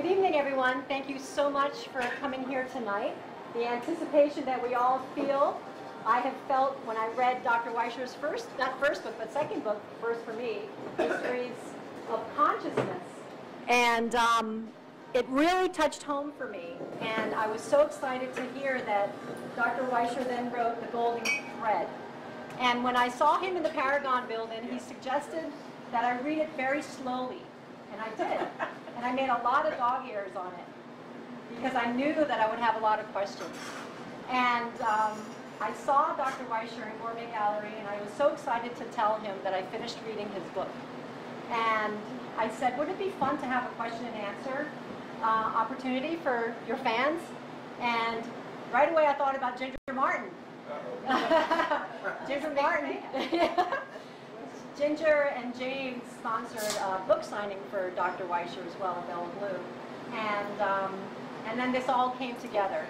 Good evening, everyone. Thank you so much for coming here tonight. The anticipation that we all feel, I have felt when I read Dr. Weisher's first, not first book, but second book, first for me, Histories of Consciousness. And um, it really touched home for me. And I was so excited to hear that Dr. Weisher then wrote The Golden Thread. And when I saw him in the Paragon building, he suggested that I read it very slowly. And I did. And I made a lot of dog ears on it because I knew that I would have a lot of questions. And um, I saw Dr. Weisher in Gourmet Gallery, and I was so excited to tell him that I finished reading his book. And I said, would it be fun to have a question and answer uh, opportunity for your fans? And right away I thought about Ginger Martin. Ginger Martin. Ginger and James sponsored a book signing for Dr. Weisher as well, Bella Blue. And, um, and then this all came together.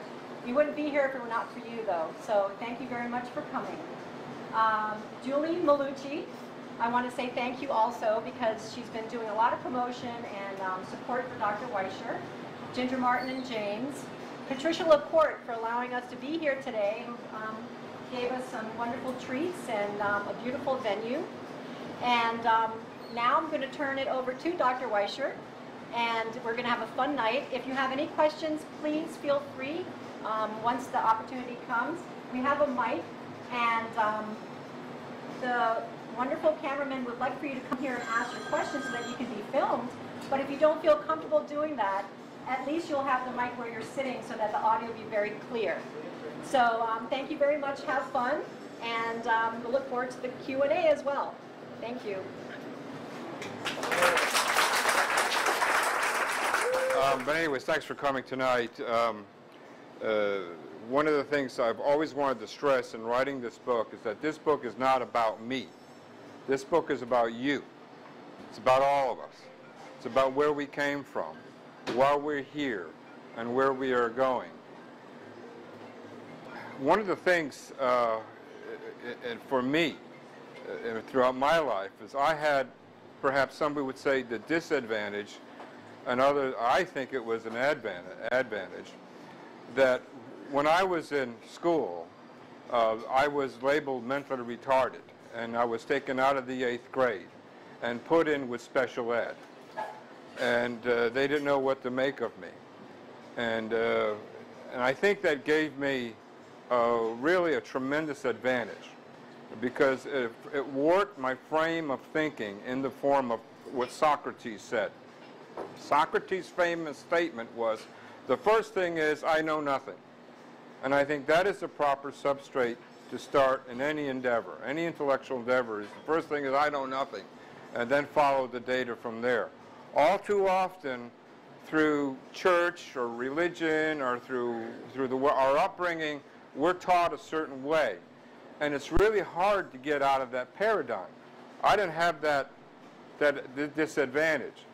You wouldn't be here if it were not for you, though. So thank you very much for coming. Um, Julie Malucci, I want to say thank you also because she's been doing a lot of promotion and um, support for Dr. Weisher. Ginger Martin and James. Patricia Laporte for allowing us to be here today. Um, gave us some wonderful treats and um, a beautiful venue. And um, now I'm going to turn it over to Dr. Weisher, and we're going to have a fun night. If you have any questions, please feel free um, once the opportunity comes. We have a mic, and um, the wonderful cameraman would like for you to come here and ask your questions so that you can be filmed. But if you don't feel comfortable doing that, at least you'll have the mic where you're sitting so that the audio will be very clear. So um, thank you very much. Have fun, and um, we'll look forward to the Q&A as well. Thank you. Um, but anyways, thanks for coming tonight. Um, uh, one of the things I've always wanted to stress in writing this book is that this book is not about me. This book is about you. It's about all of us. It's about where we came from, why we're here, and where we are going. One of the things uh, for me uh, throughout my life is I had, perhaps somebody would say, the disadvantage, and other, I think it was an advantage, that when I was in school, uh, I was labeled mentally retarded, and I was taken out of the eighth grade and put in with special ed. And uh, they didn't know what to make of me. And, uh, and I think that gave me uh, really a tremendous advantage because it, it warped my frame of thinking in the form of what Socrates said. Socrates' famous statement was, the first thing is, I know nothing. And I think that is the proper substrate to start in any endeavor. Any intellectual endeavor is the first thing is, I know nothing, and then follow the data from there. All too often, through church or religion or through, through the, our upbringing, we're taught a certain way. And it's really hard to get out of that paradigm. I didn't have that, that disadvantage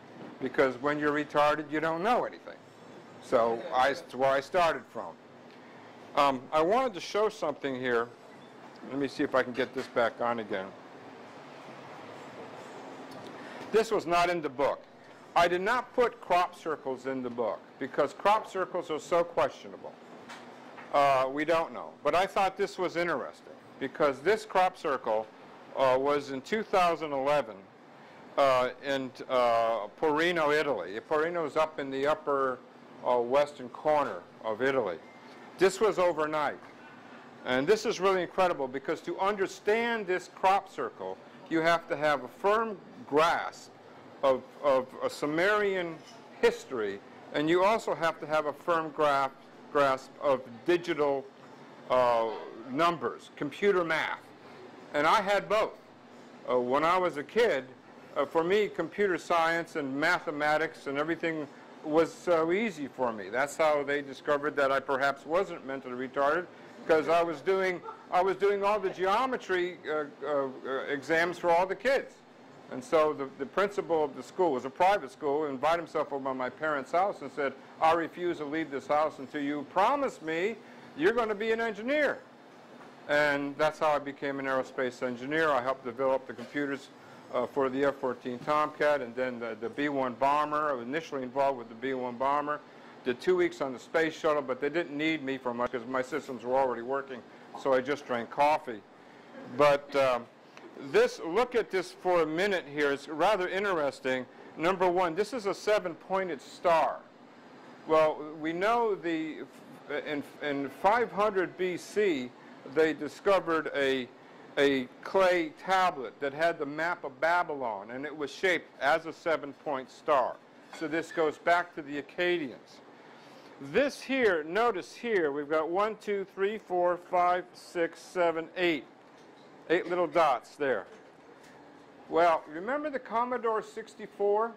because when you're retarded, you don't know anything. So I, that's where I started from. Um, I wanted to show something here. Let me see if I can get this back on again. This was not in the book. I did not put crop circles in the book because crop circles are so questionable. Uh, we don't know. But I thought this was interesting because this crop circle uh, was in 2011 uh, in uh, Poirino, Italy. Poirino is up in the upper uh, western corner of Italy. This was overnight. And this is really incredible because to understand this crop circle, you have to have a firm grasp of, of a Sumerian history, and you also have to have a firm grasp, grasp of digital uh, numbers, computer math. And I had both. Uh, when I was a kid, uh, for me, computer science and mathematics and everything was so easy for me. That's how they discovered that I perhaps wasn't mentally retarded because I was doing I was doing all the geometry uh, uh, exams for all the kids. And so the, the principal of the school was a private school, invited himself over to my parents' house and said, I refuse to leave this house until you promise me you're going to be an engineer. And that's how I became an aerospace engineer. I helped develop the computers uh, for the F-14 Tomcat and then the, the B-1 bomber. I was initially involved with the B-1 bomber. Did two weeks on the space shuttle, but they didn't need me for much because my systems were already working, so I just drank coffee. But um, this, look at this for a minute here. It's rather interesting. Number one, this is a seven-pointed star. Well, we know the in, in 500 BC, they discovered a a clay tablet that had the map of Babylon, and it was shaped as a seven-point star. So this goes back to the Akkadians. This here, notice here, we've got one, two, three, four, five, six, seven, eight. Eight little dots there. Well, remember the Commodore 64?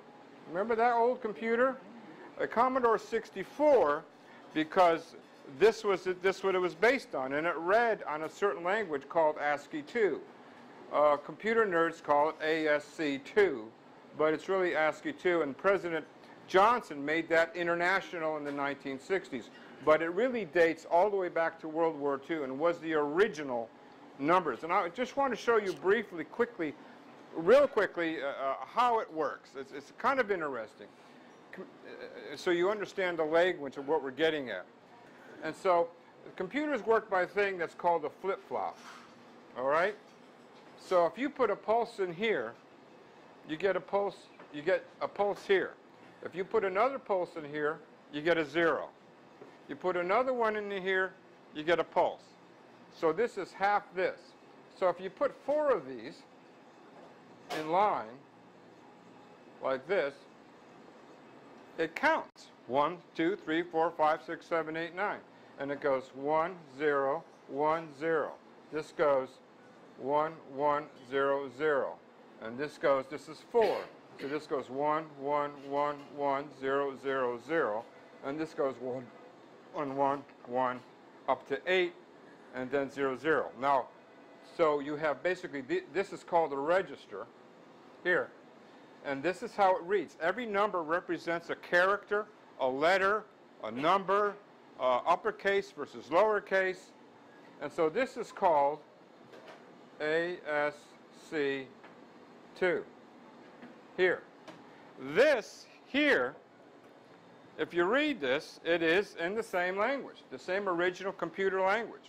Remember that old computer? A Commodore 64, because this was this what it was based on, and it read on a certain language called ASCII2. Uh, computer nerds call it ASC2, but it's really ASCII2, and President Johnson made that international in the 1960s. But it really dates all the way back to World War II and was the original numbers. And I just want to show you briefly, quickly, real quickly, uh, uh, how it works. It's, it's kind of interesting. Uh, so you understand the language of what we're getting at. And so computers work by a thing that's called a flip-flop. All right? So if you put a pulse in here, you get a pulse, you get a pulse here. If you put another pulse in here, you get a zero. You put another one in here, you get a pulse. So this is half this. So if you put four of these in line, like this, it counts. One, two, three, four, five, six, seven, eight, nine. And it goes one, zero, one, zero. This goes one, one, zero, zero. And this goes, this is four. So this goes one, one, one, one, zero, zero, zero. And this goes one, one, one, one, up to eight, and then zero, zero. Now, so you have basically, this is called a register here. And this is how it reads. Every number represents a character, a letter, a number, uh, uppercase versus lowercase. And so this is called ASC2 here. This here, if you read this, it is in the same language, the same original computer language.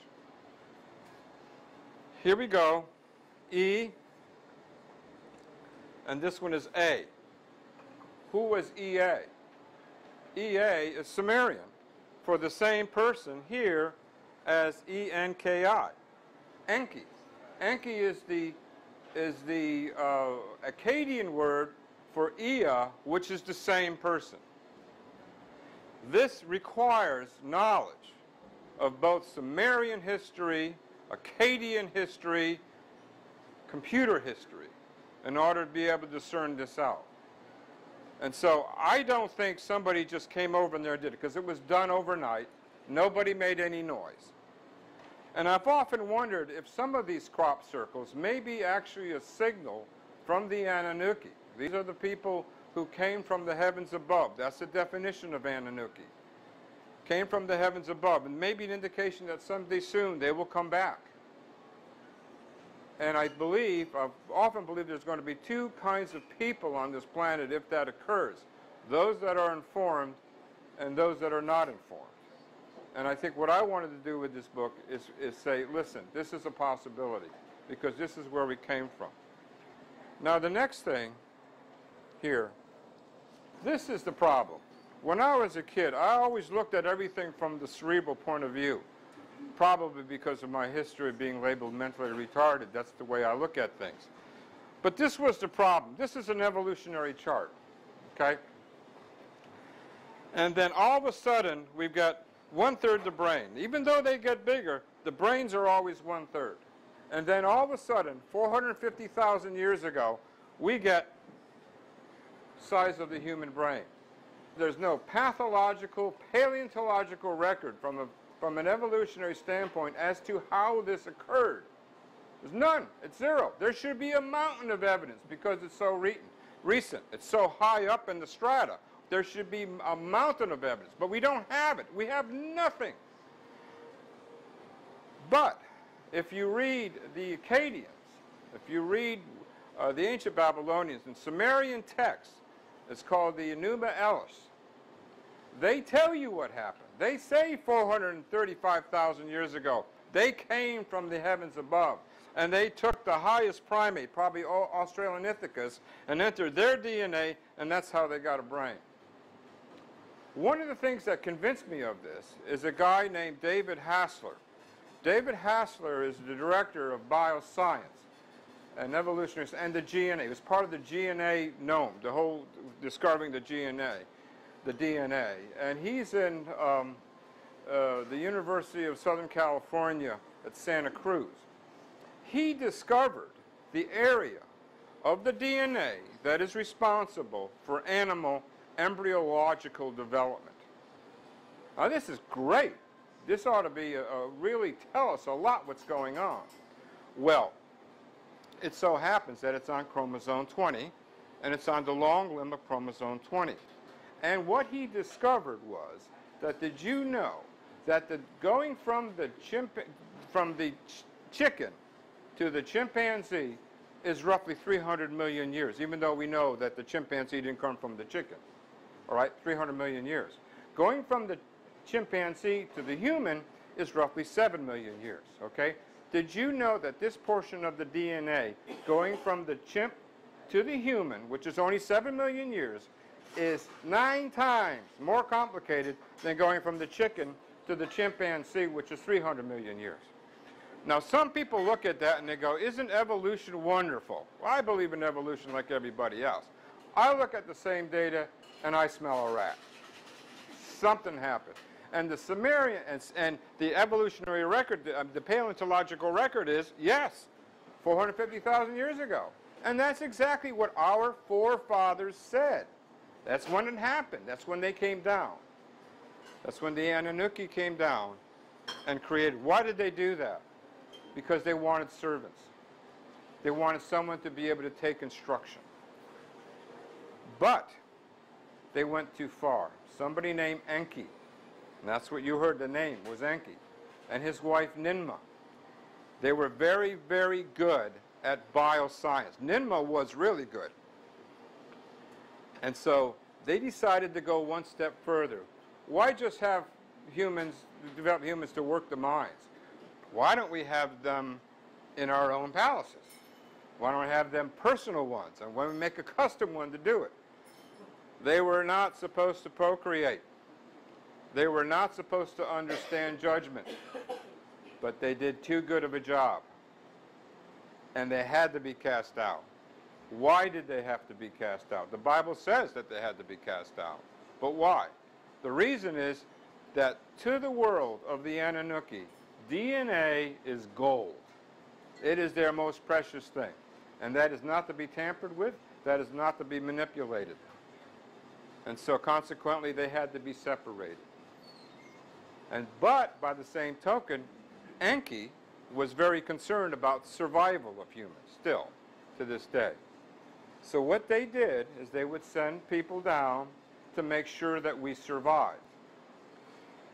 Here we go, E, and this one is A. Who was EA? EA is Sumerian for the same person here as ENKI. Enki. Enki is the, is the uh, Akkadian word for Ea, which is the same person. This requires knowledge of both Sumerian history, Akkadian history, computer history, in order to be able to discern this out. And so I don't think somebody just came over and there and did it, because it was done overnight. Nobody made any noise. And I've often wondered if some of these crop circles may be actually a signal from the Anunnaki. These are the people who came from the heavens above. That's the definition of Anunnaki. Came from the heavens above, and maybe an indication that someday soon they will come back. And I believe, I've often believed there's going to be two kinds of people on this planet if that occurs. Those that are informed and those that are not informed. And I think what I wanted to do with this book is, is say, listen, this is a possibility because this is where we came from. Now the next thing here, this is the problem. When I was a kid, I always looked at everything from the cerebral point of view probably because of my history of being labeled mentally retarded. That's the way I look at things. But this was the problem. This is an evolutionary chart, okay? And then all of a sudden, we've got one-third the brain. Even though they get bigger, the brains are always one-third. And then all of a sudden, 450,000 years ago, we get size of the human brain. There's no pathological, paleontological record from a from an evolutionary standpoint as to how this occurred. There's none. It's zero. There should be a mountain of evidence because it's so re recent. It's so high up in the strata. There should be a mountain of evidence, but we don't have it. We have nothing. But if you read the Akkadians, if you read uh, the ancient Babylonians, in Sumerian texts, it's called the Enuma Elish. They tell you what happened. They say 435,000 years ago, they came from the heavens above. And they took the highest primate, probably all Australopithecus, and entered their DNA, and that's how they got a brain. One of the things that convinced me of this is a guy named David Haussler. David Haussler is the director of bioscience and evolutionary and the GNA. He was part of the GNA gnome, the whole discovering the GNA, the DNA. And he's in um, uh, the University of Southern California at Santa Cruz. He discovered the area of the DNA that is responsible for animal embryological development. Now this is great. This ought to be a, a really tell us a lot what's going on. Well, it so happens that it's on chromosome 20, and it's on the long limb of chromosome 20. And what he discovered was that did you know that the going from the chimp from the ch chicken to the chimpanzee is roughly 300 million years, even though we know that the chimpanzee didn't come from the chicken. All right, 300 million years. Going from the chimpanzee to the human is roughly 7 million years, okay? Did you know that this portion of the DNA going from the chimp to the human, which is only 7 million years, is nine times more complicated than going from the chicken to the chimpanzee, which is 300 million years. Now, some people look at that and they go, isn't evolution wonderful? Well, I believe in evolution like everybody else. I look at the same data and I smell a rat. Something happened. And the Sumerian and, and the evolutionary record, the, um, the paleontological record is, yes, 450,000 years ago. And that's exactly what our forefathers said. That's when it happened. That's when they came down. That's when the Anunnaki came down and created. Why did they do that? Because they wanted servants. They wanted someone to be able to take instruction. But they went too far. Somebody named Enki and that's what you heard the name was Enki. And his wife Ninmah. They were very, very good at bioscience. Ninmah was really good. And so they decided to go one step further. Why just have humans, develop humans to work the mines? Why don't we have them in our own palaces? Why don't we have them personal ones? And why don't we make a custom one to do it? They were not supposed to procreate. They were not supposed to understand judgment, but they did too good of a job. And they had to be cast out. Why did they have to be cast out? The Bible says that they had to be cast out. But why? The reason is that to the world of the Anunnaki, DNA is gold. It is their most precious thing. And that is not to be tampered with. That is not to be manipulated. And so consequently, they had to be separated. And, but by the same token, Enki was very concerned about survival of humans still to this day. So what they did is they would send people down to make sure that we survive.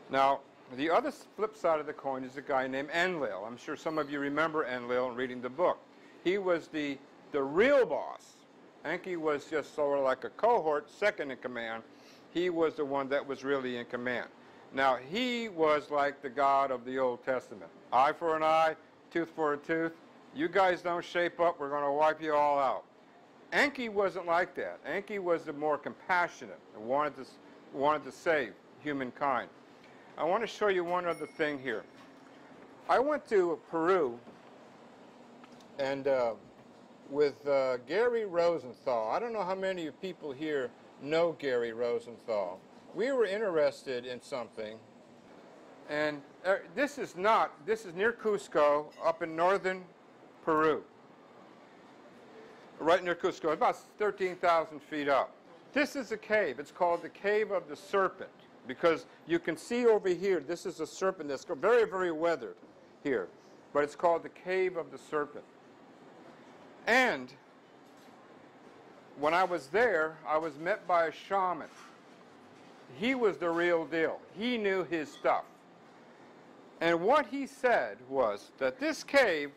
Now, the other flip side of the coin is a guy named Enlil. I'm sure some of you remember Enlil reading the book. He was the, the real boss. Enki was just sort of like a cohort, second in command. He was the one that was really in command. Now, he was like the God of the Old Testament. Eye for an eye, tooth for a tooth. You guys don't shape up, we're going to wipe you all out. Enki wasn't like that. Enki was the more compassionate and wanted to, wanted to save humankind. I want to show you one other thing here. I went to Peru and uh, with uh, Gary Rosenthal. I don't know how many of people here know Gary Rosenthal we were interested in something, and uh, this is not, this is near Cusco, up in northern Peru. Right near Cusco, about 13,000 feet up. This is a cave. It's called the Cave of the Serpent because you can see over here, this is a serpent that's very, very weathered here, but it's called the Cave of the Serpent. And when I was there, I was met by a shaman he was the real deal. He knew his stuff. And what he said was that this cave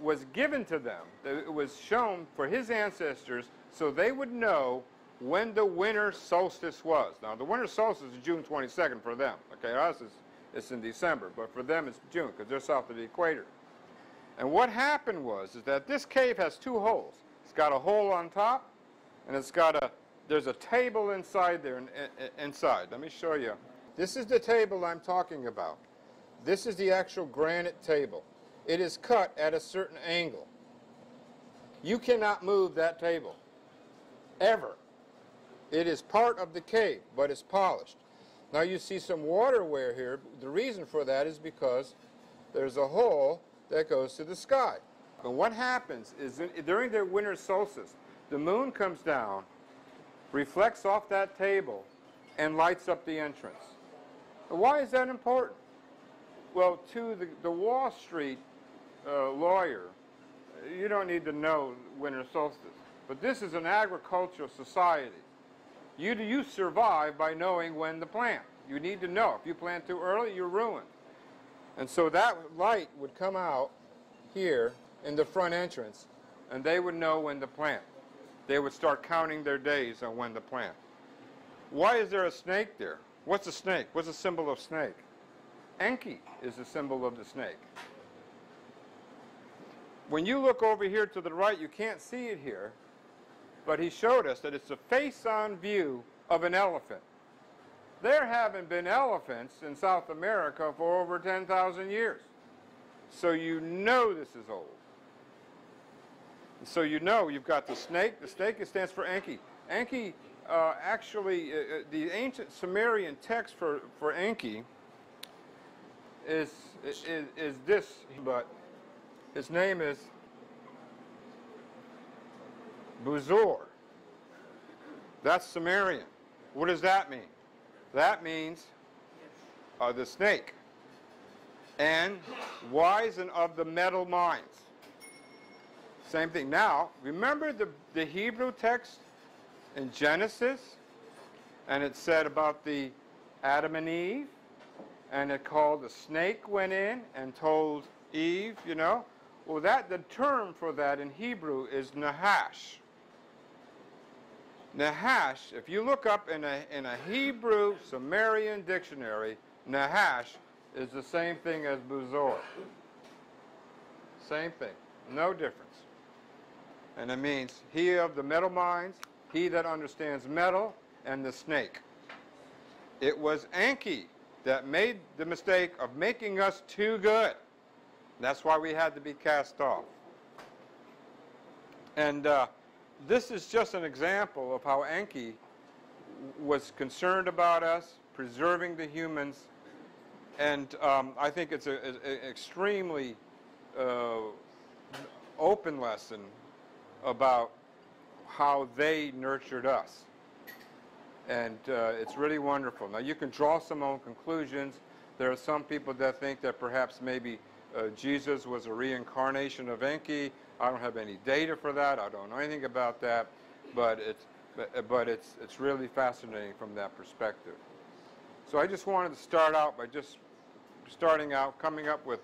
was given to them. It was shown for his ancestors so they would know when the winter solstice was. Now, the winter solstice is June 22nd for them. Okay, us is it's in December, but for them it's June because they're south of the equator. And what happened was is that this cave has two holes. It's got a hole on top, and it's got a there's a table inside there. In, in, inside, let me show you. This is the table I'm talking about. This is the actual granite table. It is cut at a certain angle. You cannot move that table, ever. It is part of the cave, but it's polished. Now you see some water wear here. The reason for that is because there's a hole that goes to the sky. And what happens is during the winter solstice, the moon comes down, reflects off that table, and lights up the entrance. why is that important? Well, to the, the Wall Street lawyer, you don't need to know winter solstice. But this is an agricultural society. You, you survive by knowing when to plant. You need to know. If you plant too early, you're ruined. And so that light would come out here in the front entrance, and they would know when to plant. They would start counting their days on when to plant. Why is there a snake there? What's a snake? What's the symbol of snake? Enki is the symbol of the snake. When you look over here to the right, you can't see it here, but he showed us that it's a face-on view of an elephant. There haven't been elephants in South America for over 10,000 years. So you know this is old. So you know you've got the snake. The snake stands for Enki. Enki, uh, actually, uh, uh, the ancient Sumerian text for, for Enki is, is, is this, but his name is Buzor. That's Sumerian. What does that mean? That means uh, the snake. And wise and of the metal minds. Same thing. Now, remember the, the Hebrew text in Genesis? And it said about the Adam and Eve? And it called the snake went in and told Eve, you know? Well, that the term for that in Hebrew is Nahash. Nahash, if you look up in a, in a Hebrew Sumerian dictionary, Nahash is the same thing as Buzor. Same thing, no difference. And it means he of the metal minds, he that understands metal, and the snake. It was Enki that made the mistake of making us too good. That's why we had to be cast off. And uh, this is just an example of how Enki was concerned about us, preserving the humans, and um, I think it's an extremely uh, open lesson about how they nurtured us. And uh, it's really wonderful. Now, you can draw some own conclusions. There are some people that think that perhaps maybe uh, Jesus was a reincarnation of Enki. I don't have any data for that. I don't know anything about that, but it's but, but it's it's really fascinating from that perspective. So I just wanted to start out by just starting out, coming up with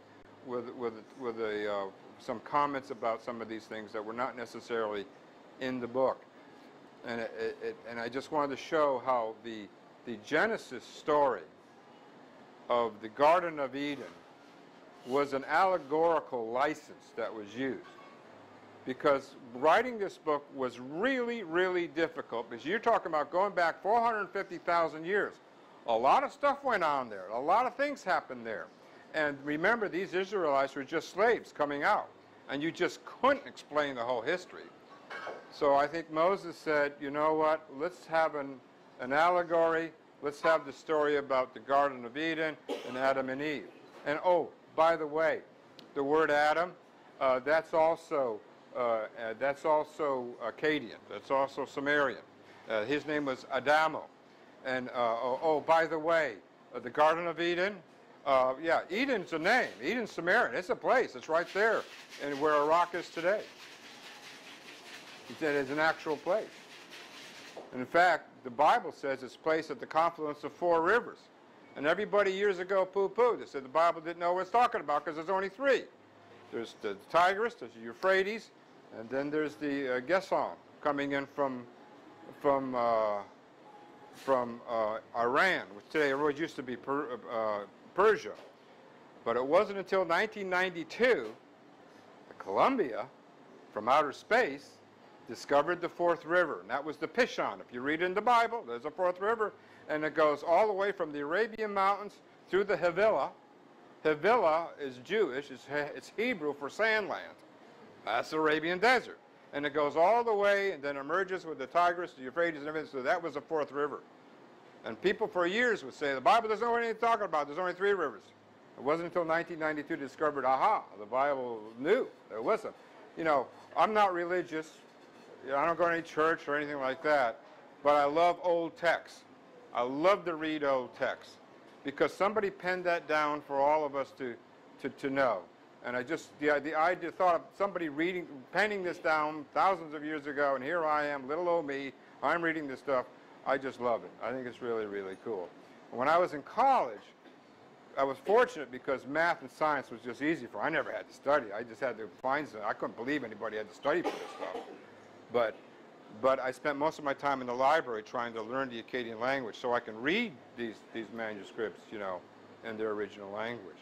with with with a uh, some comments about some of these things that were not necessarily in the book, and it, it, and I just wanted to show how the the Genesis story of the Garden of Eden was an allegorical license that was used because writing this book was really, really difficult because you're talking about going back 450,000 years. A lot of stuff went on there. A lot of things happened there. And remember, these Israelites were just slaves coming out. And you just couldn't explain the whole history. So I think Moses said, you know what, let's have an, an allegory. Let's have the story about the Garden of Eden and Adam and Eve. And oh, by the way, the word Adam, uh, that's also uh, uh, that's also Akkadian. That's also Sumerian. Uh, his name was Adamo. And uh, oh, oh, by the way, the Garden of Eden. yeah, Eden's a name. Eden's Sumerian. It's a place. It's right there, and where Iraq is today. It is an actual place. And in fact, the Bible says it's placed at the confluence of four rivers. And everybody years ago poo-pooed. They said the Bible didn't know what it's talking about because there's only three. there's the Tigris, there's the Euphrates, and then there's the uh, Gesam coming in from from uh, from uh, Iran, which today always used to be per, uh, Persia. But it wasn't until 1992 that Columbia, from outer space, discovered the fourth river, and that was the Pishon. If you read in the Bible, there's a fourth river, and it goes all the way from the Arabian Mountains through the Havilah. Havilah is Jewish, it's, it's Hebrew for sand land. That's the Arabian desert. And it goes all the way and then emerges with the Tigris, the Euphrates, and everything. So that was the fourth river. And people for years would say, the Bible doesn't know anything to talk about. There's only three rivers. It wasn't until 1992 discovered, aha, the Bible knew there was a. You know, I'm not religious. I don't go to any church or anything like that. But I love old texts. I love to read old texts because somebody penned that down for all of us to, to, to know. And I just, the, the idea, thought of somebody reading, penning this down thousands of years ago, and here I am, little old me, I'm reading this stuff. I just love it. I think it's really, really cool. When I was in college, I was fortunate because math and science was just easy for. me. I never had to study. I just had to find something. I couldn't believe anybody had to study for this stuff. But, but I spent most of my time in the library trying to learn the Akkadian language so I can read these, these manuscripts, you know, in their original language.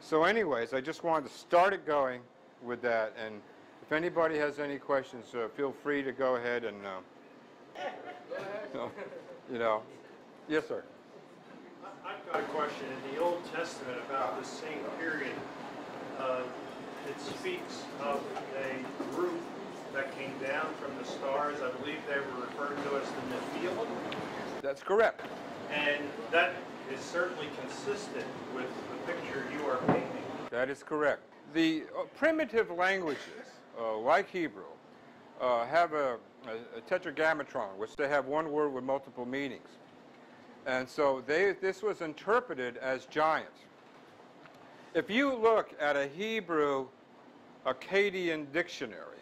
So anyways, I just wanted to start it going with that. And if anybody has any questions, uh, feel free to go ahead and, uh, you know. Yes, sir. I've got a question. In the Old Testament about this same period, uh, it speaks of a group that came down from the stars. I believe they were referred to as the Nephilim. That's correct. And that is certainly consistent with the picture you are painting. That is correct. The uh, primitive languages, uh, like Hebrew, uh, have a, a, a, tetragrammaton, which they have one word with multiple meanings. And so they, this was interpreted as giants. If you look at a Hebrew Akkadian dictionary,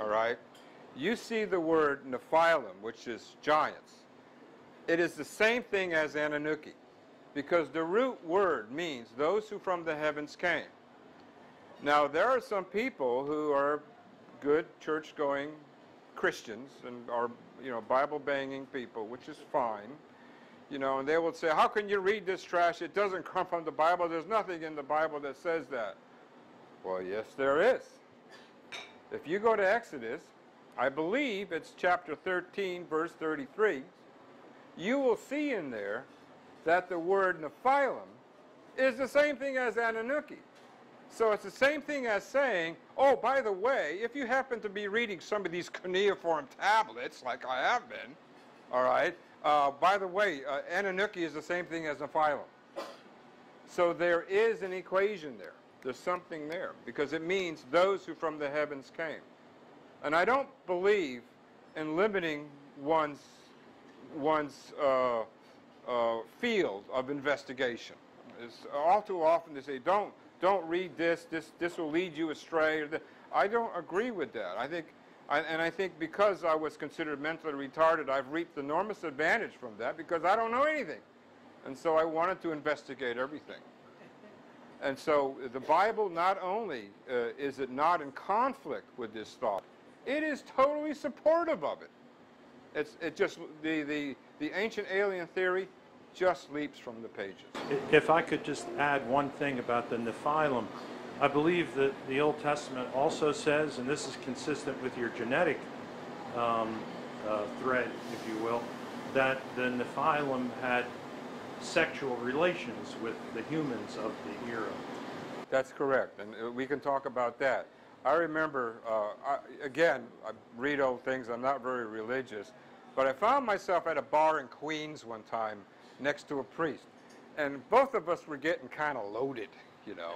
all right, you see the word Nephilim, which is giants. It is the same thing as Anunnaki because the root word means those who from the heavens came. Now, there are some people who are good church going Christians and are, you know, Bible banging people, which is fine. You know, and they will say, How can you read this trash? It doesn't come from the Bible. There's nothing in the Bible that says that. Well, yes, there is. If you go to Exodus, I believe it's chapter 13, verse 33, you will see in there that the word Nephilim is the same thing as Anunnaki. So it's the same thing as saying, oh, by the way, if you happen to be reading some of these cuneiform tablets, like I have been, all right, uh, by the way, uh, Anunnaki is the same thing as Nephilim. So there is an equation there. There's something there because it means those who from the heavens came. And I don't believe in limiting one's, one's uh, uh, field of investigation. It's all too often they say, don't, don't read this, this, this will lead you astray. I don't agree with that. I think, and I think because I was considered mentally retarded, I've reaped enormous advantage from that because I don't know anything. And so I wanted to investigate everything. And so the Bible not only uh, is it not in conflict with this thought, it is totally supportive of it. It's it just the, the, the ancient alien theory just leaps from the pages. If I could just add one thing about the Nephilim, I believe that the Old Testament also says, and this is consistent with your genetic um, uh, thread, if you will, that the Nephilim had sexual relations with the humans of the era. That's correct, and uh, we can talk about that. I remember, uh, I, again, I read old things, I'm not very religious, but I found myself at a bar in Queens one time next to a priest. And both of us were getting kind of loaded, you know.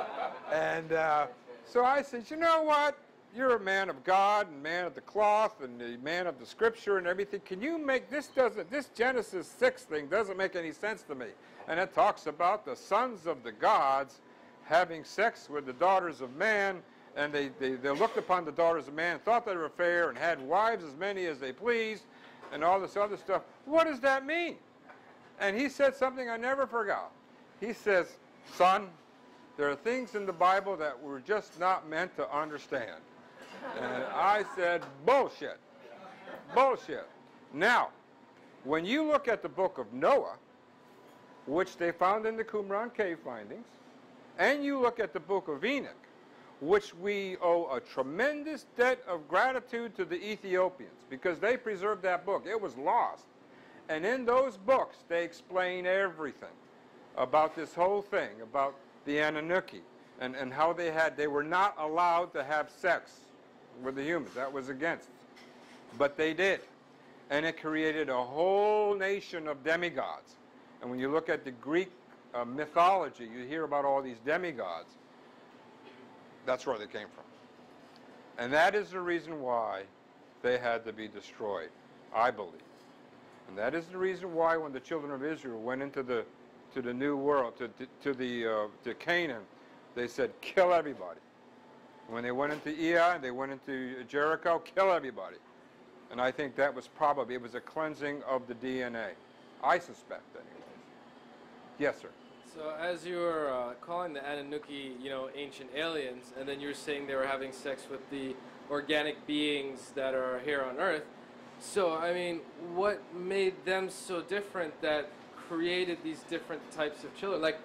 and uh, so I said, you know what? You're a man of God and man of the cloth and a man of the scripture and everything. Can you make this doesn't this Genesis 6 thing doesn't make any sense to me. And it talks about the sons of the gods having sex with the daughters of man and they, they, they looked upon the daughters of man, thought they were fair, and had wives as many as they pleased, and all this other stuff. What does that mean? And he said something I never forgot. He says, Son, there are things in the Bible that we're just not meant to understand. And I said, bullshit. Bullshit. Now, when you look at the book of Noah, which they found in the Qumran cave findings, and you look at the book of Enoch, which we owe a tremendous debt of gratitude to the Ethiopians because they preserved that book. It was lost. And in those books, they explain everything about this whole thing, about the Anunnaki, and, and how they had, they were not allowed to have sex with the humans. That was against. But they did. And it created a whole nation of demigods. And when you look at the Greek uh, mythology, you hear about all these demigods. That's where they came from. And that is the reason why they had to be destroyed, I believe. And that is the reason why when the children of Israel went into the to the new world, to, to, to the uh, to Canaan, they said, kill everybody. When they went into Ai, they went into Jericho, kill everybody. And I think that was probably, it was a cleansing of the DNA. I suspect, anyways. Yes, sir. So as you were uh, calling the Anunnaki, you know, ancient aliens, and then you're saying they were having sex with the organic beings that are here on Earth. So I mean, what made them so different that created these different types of children? Like,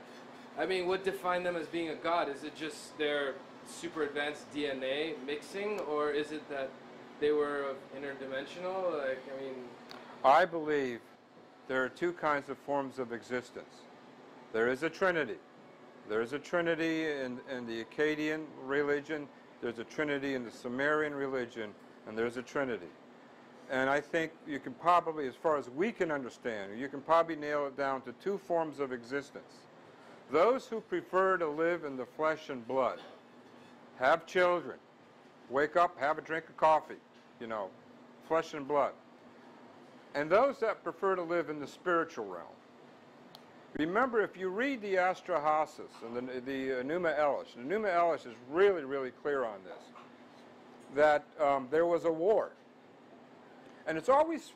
I mean, what defined them as being a god? Is it just their super advanced DNA mixing, or is it that they were interdimensional? Like, I mean, I believe there are two kinds of forms of existence. There is a trinity. There is a trinity in, in the Akkadian religion, there's a trinity in the Sumerian religion, and there's a trinity. And I think you can probably, as far as we can understand, you can probably nail it down to two forms of existence. Those who prefer to live in the flesh and blood, have children, wake up, have a drink of coffee, you know, flesh and blood. And those that prefer to live in the spiritual realm. Remember, if you read the Atrahasis and the, the uh, Numa Elish, the Numa Elish is really, really clear on this, that um, there was a war. And it's always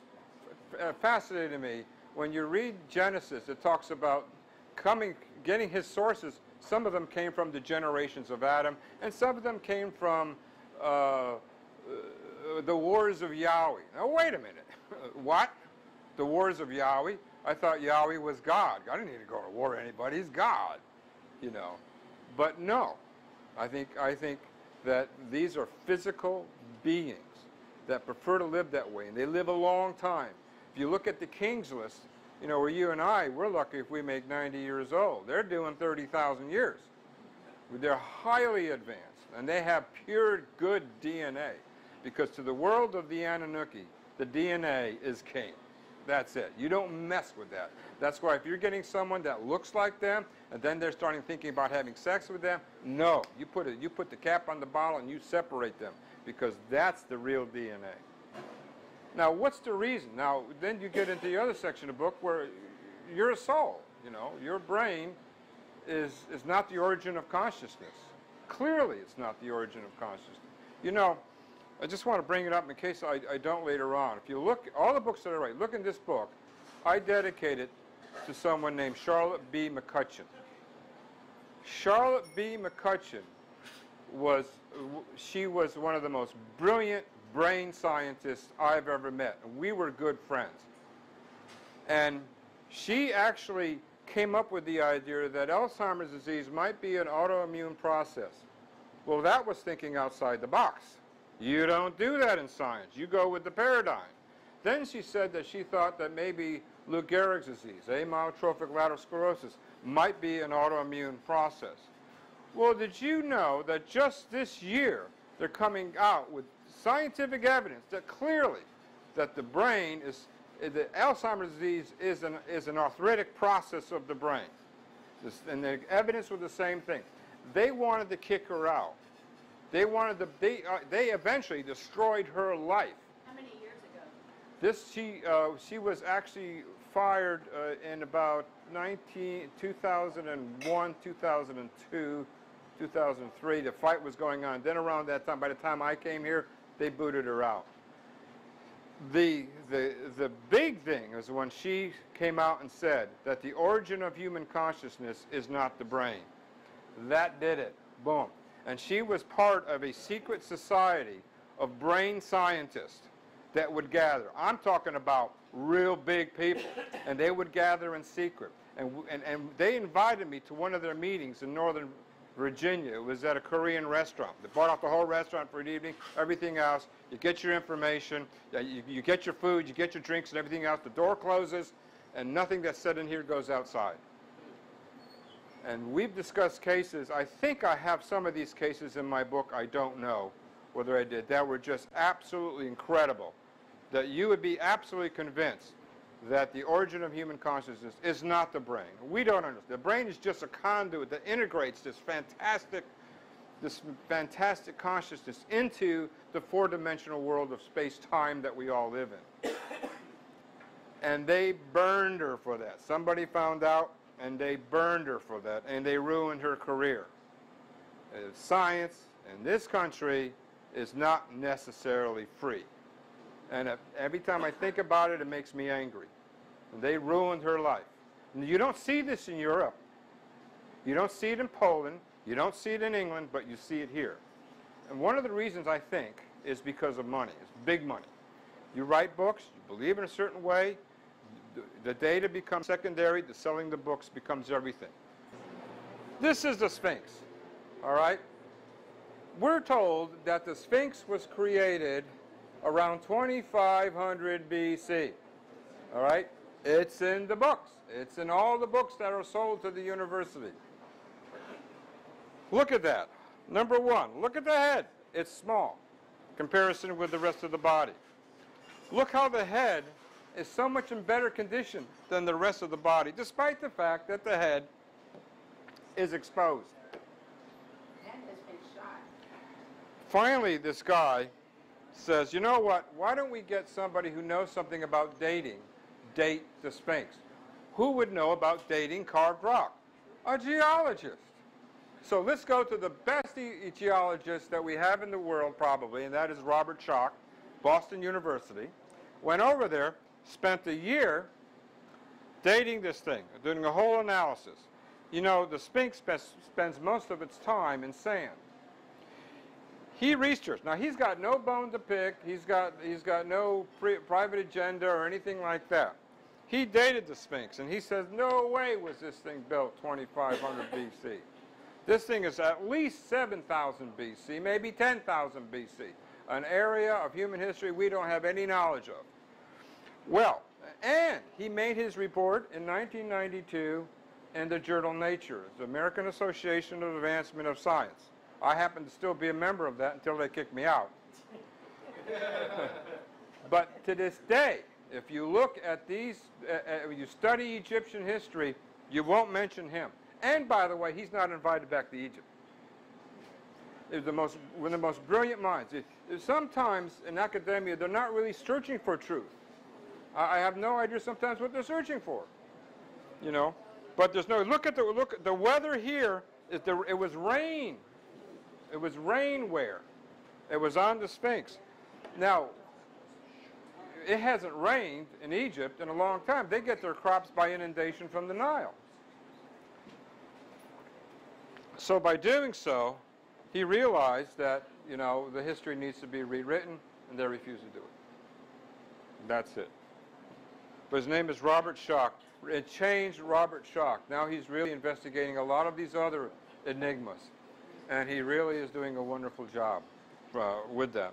uh, fascinating to me when you read Genesis, it talks about coming, getting his sources. Some of them came from the generations of Adam, and some of them came from uh, uh, the wars of Yahweh. Now, wait a minute. what? The wars of Yahweh? I thought Yahweh was God. I didn't need to go to war with anybody. He's God, you know. But no, I think I think that these are physical beings that prefer to live that way, and they live a long time. If you look at the King's list, you know, where you and I, we're lucky if we make 90 years old. They're doing 30,000 years. They're highly advanced, and they have pure good DNA, because to the world of the Anunnaki, the DNA is king. That's it. You don't mess with that. That's why if you're getting someone that looks like them and then they're starting thinking about having sex with them, no. You put it you put the cap on the bottle and you separate them because that's the real DNA. Now, what's the reason? Now, then you get into the other section of the book where you're a soul, you know, your brain is is not the origin of consciousness. Clearly, it's not the origin of consciousness. You know, I just want to bring it up in case I, I don't later on. If you look, all the books that I write, look in this book, I dedicate it to someone named Charlotte B. McCutcheon. Charlotte B. McCutcheon was, she was one of the most brilliant brain scientists I've ever met. And we were good friends. And she actually came up with the idea that Alzheimer's disease might be an autoimmune process. Well, that was thinking outside the box. You don't do that in science. You go with the paradigm. Then she said that she thought that maybe Lou Gehrig's disease, amyotrophic lateral sclerosis, might be an autoimmune process. Well, did you know that just this year they're coming out with scientific evidence that clearly that the brain is, the Alzheimer's disease is an, is an arthritic process of the brain. This, and the evidence was the same thing. They wanted to kick her out. They wanted to, they, uh, they eventually destroyed her life. How many years ago? This, she, uh, she was actually fired uh, in about 19, 2001, 2002, 2003. The fight was going on. Then around that time, by the time I came here, they booted her out. The, the, the big thing is when she came out and said that the origin of human consciousness is not the brain. That did it. Boom. And she was part of a secret society of brain scientists that would gather. I'm talking about real big people. And they would gather in secret. And, and, and they invited me to one of their meetings in Northern Virginia. Was at a Korean restaurant. They bought off the whole restaurant for an evening, everything else. You get your information, you, you get your food, you get your drinks and everything else. The door closes, and nothing that's said in here goes outside. And we've discussed cases, I think I have some of these cases in my book, I don't know whether I did, that were just absolutely incredible. That you would be absolutely convinced that the origin of human consciousness is not the brain. We don't understand. The brain is just a conduit that integrates this fantastic, this fantastic consciousness into the four-dimensional world of space-time that we all live in. And they burned her for that. Somebody found out, and they burned her for that, and they ruined her career. Uh, science in this country is not necessarily free. And uh, every time I think about it, it makes me angry. They ruined her life. And you don't see this in Europe. You don't see it in Poland. You don't see it in England, but you see it here. And one of the reasons I think is because of money. It's big money. You write books, you believe in a certain way, the, the data becomes secondary, the selling the books becomes everything. This is the Sphinx, all right? We're told that the Sphinx was created around 2500 BC, all right? It's in the books. It's in all the books that are sold to the university. Look at that. Number one, look at the head. It's small, comparison with the rest of the body. Look how the head is so much in better condition than the rest of the body, despite the fact that the head is exposed. And has been shot. Finally, this guy says, you know what, why don't we get somebody who knows something about dating, date the Sphinx? Who would know about dating carved rock? A geologist. So let's go to the best e- geologist that we have in the world, probably, and that is Robert Schoch, Boston University. Went over there, spent a year dating this thing, doing a whole analysis. You know, the Sphinx spends most of its time in sand. He researched. Now he's got no bone to pick. He's got he's got no pri private agenda or anything like that. He dated the Sphinx, and he says, "No way was this thing built 2,500 BC. This thing is at least 7,000 BC, maybe 10,000 BC, an area of human history we don't have any knowledge of." Well, and he made his report in 1992 in the journal Nature, the American Association of Advancement of Science. I happen to still be a member of that until they kicked me out. but to this day, if you look at these, uh, uh, you study Egyptian history, you won't mention him. And by the way, he's not invited back to Egypt. Is the most one of the most brilliant minds. It- sometimes in academia, they're not really searching for truth. I I have no idea sometimes what they're searching for. You know, but there's no look at the look the weather here. Is the, it was rain. It was rain where? It was on the Sphinx. Now, it hasn't rained in Egypt in a long time. They get their crops by inundation from the Nile. So by doing so, he realized that, you know, the history needs to be rewritten, and they refused to do it. That's it. But his name is Robert Schoch. It changed Robert Schoch. Now he's really investigating a lot of these other enigmas. And he really is doing a wonderful job uh, with that.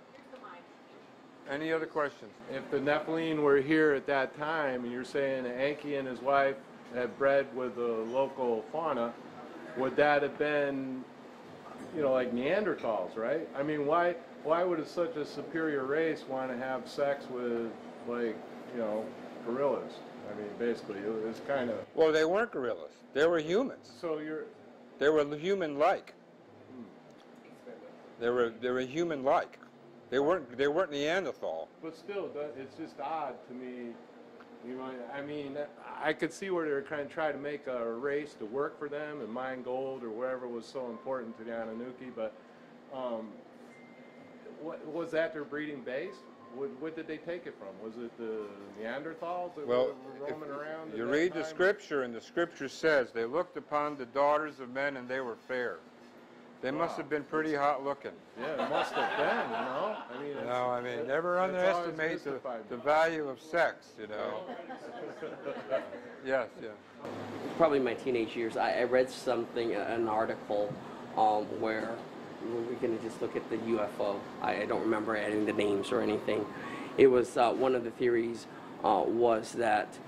Any other questions? If the Nephilim were here at that time, and you're saying Enki and his wife had bred with the local fauna, would that have been, you know, like Neanderthals, right? I mean, why why would such a superior race want to have sex with, like, you know, gorillas? I mean, basically, it was kind of. Well, they weren't gorillas. They were humans. So you're. They were human-like. Hmm. They were they were human-like. They weren't they weren't Neanderthal. But still, that- it's just odd to me. You know, I mean, I could see where they were trying to try to make a race to work for them and mine gold or whatever was so important to the Anunnaki. But um, what, was that their breeding base? what, what did they take it from? Was it the Neanderthals that Well, were roaming around? you read the scripture, and the scripture says, they looked upon the daughters of men and they were fair. They must have been pretty hot looking. Yeah, it must have been, you know? I mean, it's- No, I mean, that- never underestimate the, the value of sex, you know? Yes, yeah. probably my teenage years, I, I read something, an article, um, where we're going to just look at the UFO. I, I don't remember adding the names or anything. It was uh, one of the theories uh, was that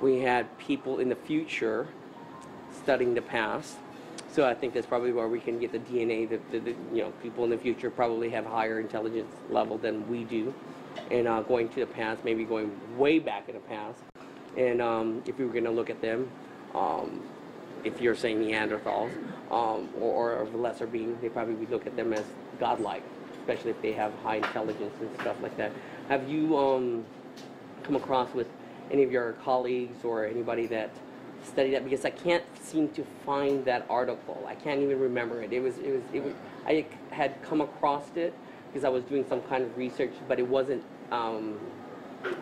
we had people in the future studying the past. So I think that's probably where we can get the DNA. That you know people in the future probably have higher intelligence level than we do, and uh, going to the past, maybe going way back in the past. And um, if we were going to look at them, um, if you're saying Neanderthals um, or, or lesser being, they probably would look at them as godlike, especially if they have high intelligence and stuff like that. Have you um, come across with any of your colleagues or anybody that studied that? Because I can't seem to find that article. I can't even remember it. It was, it was, it was I had come across it because I was doing some kind of research, but it wasn't. Um,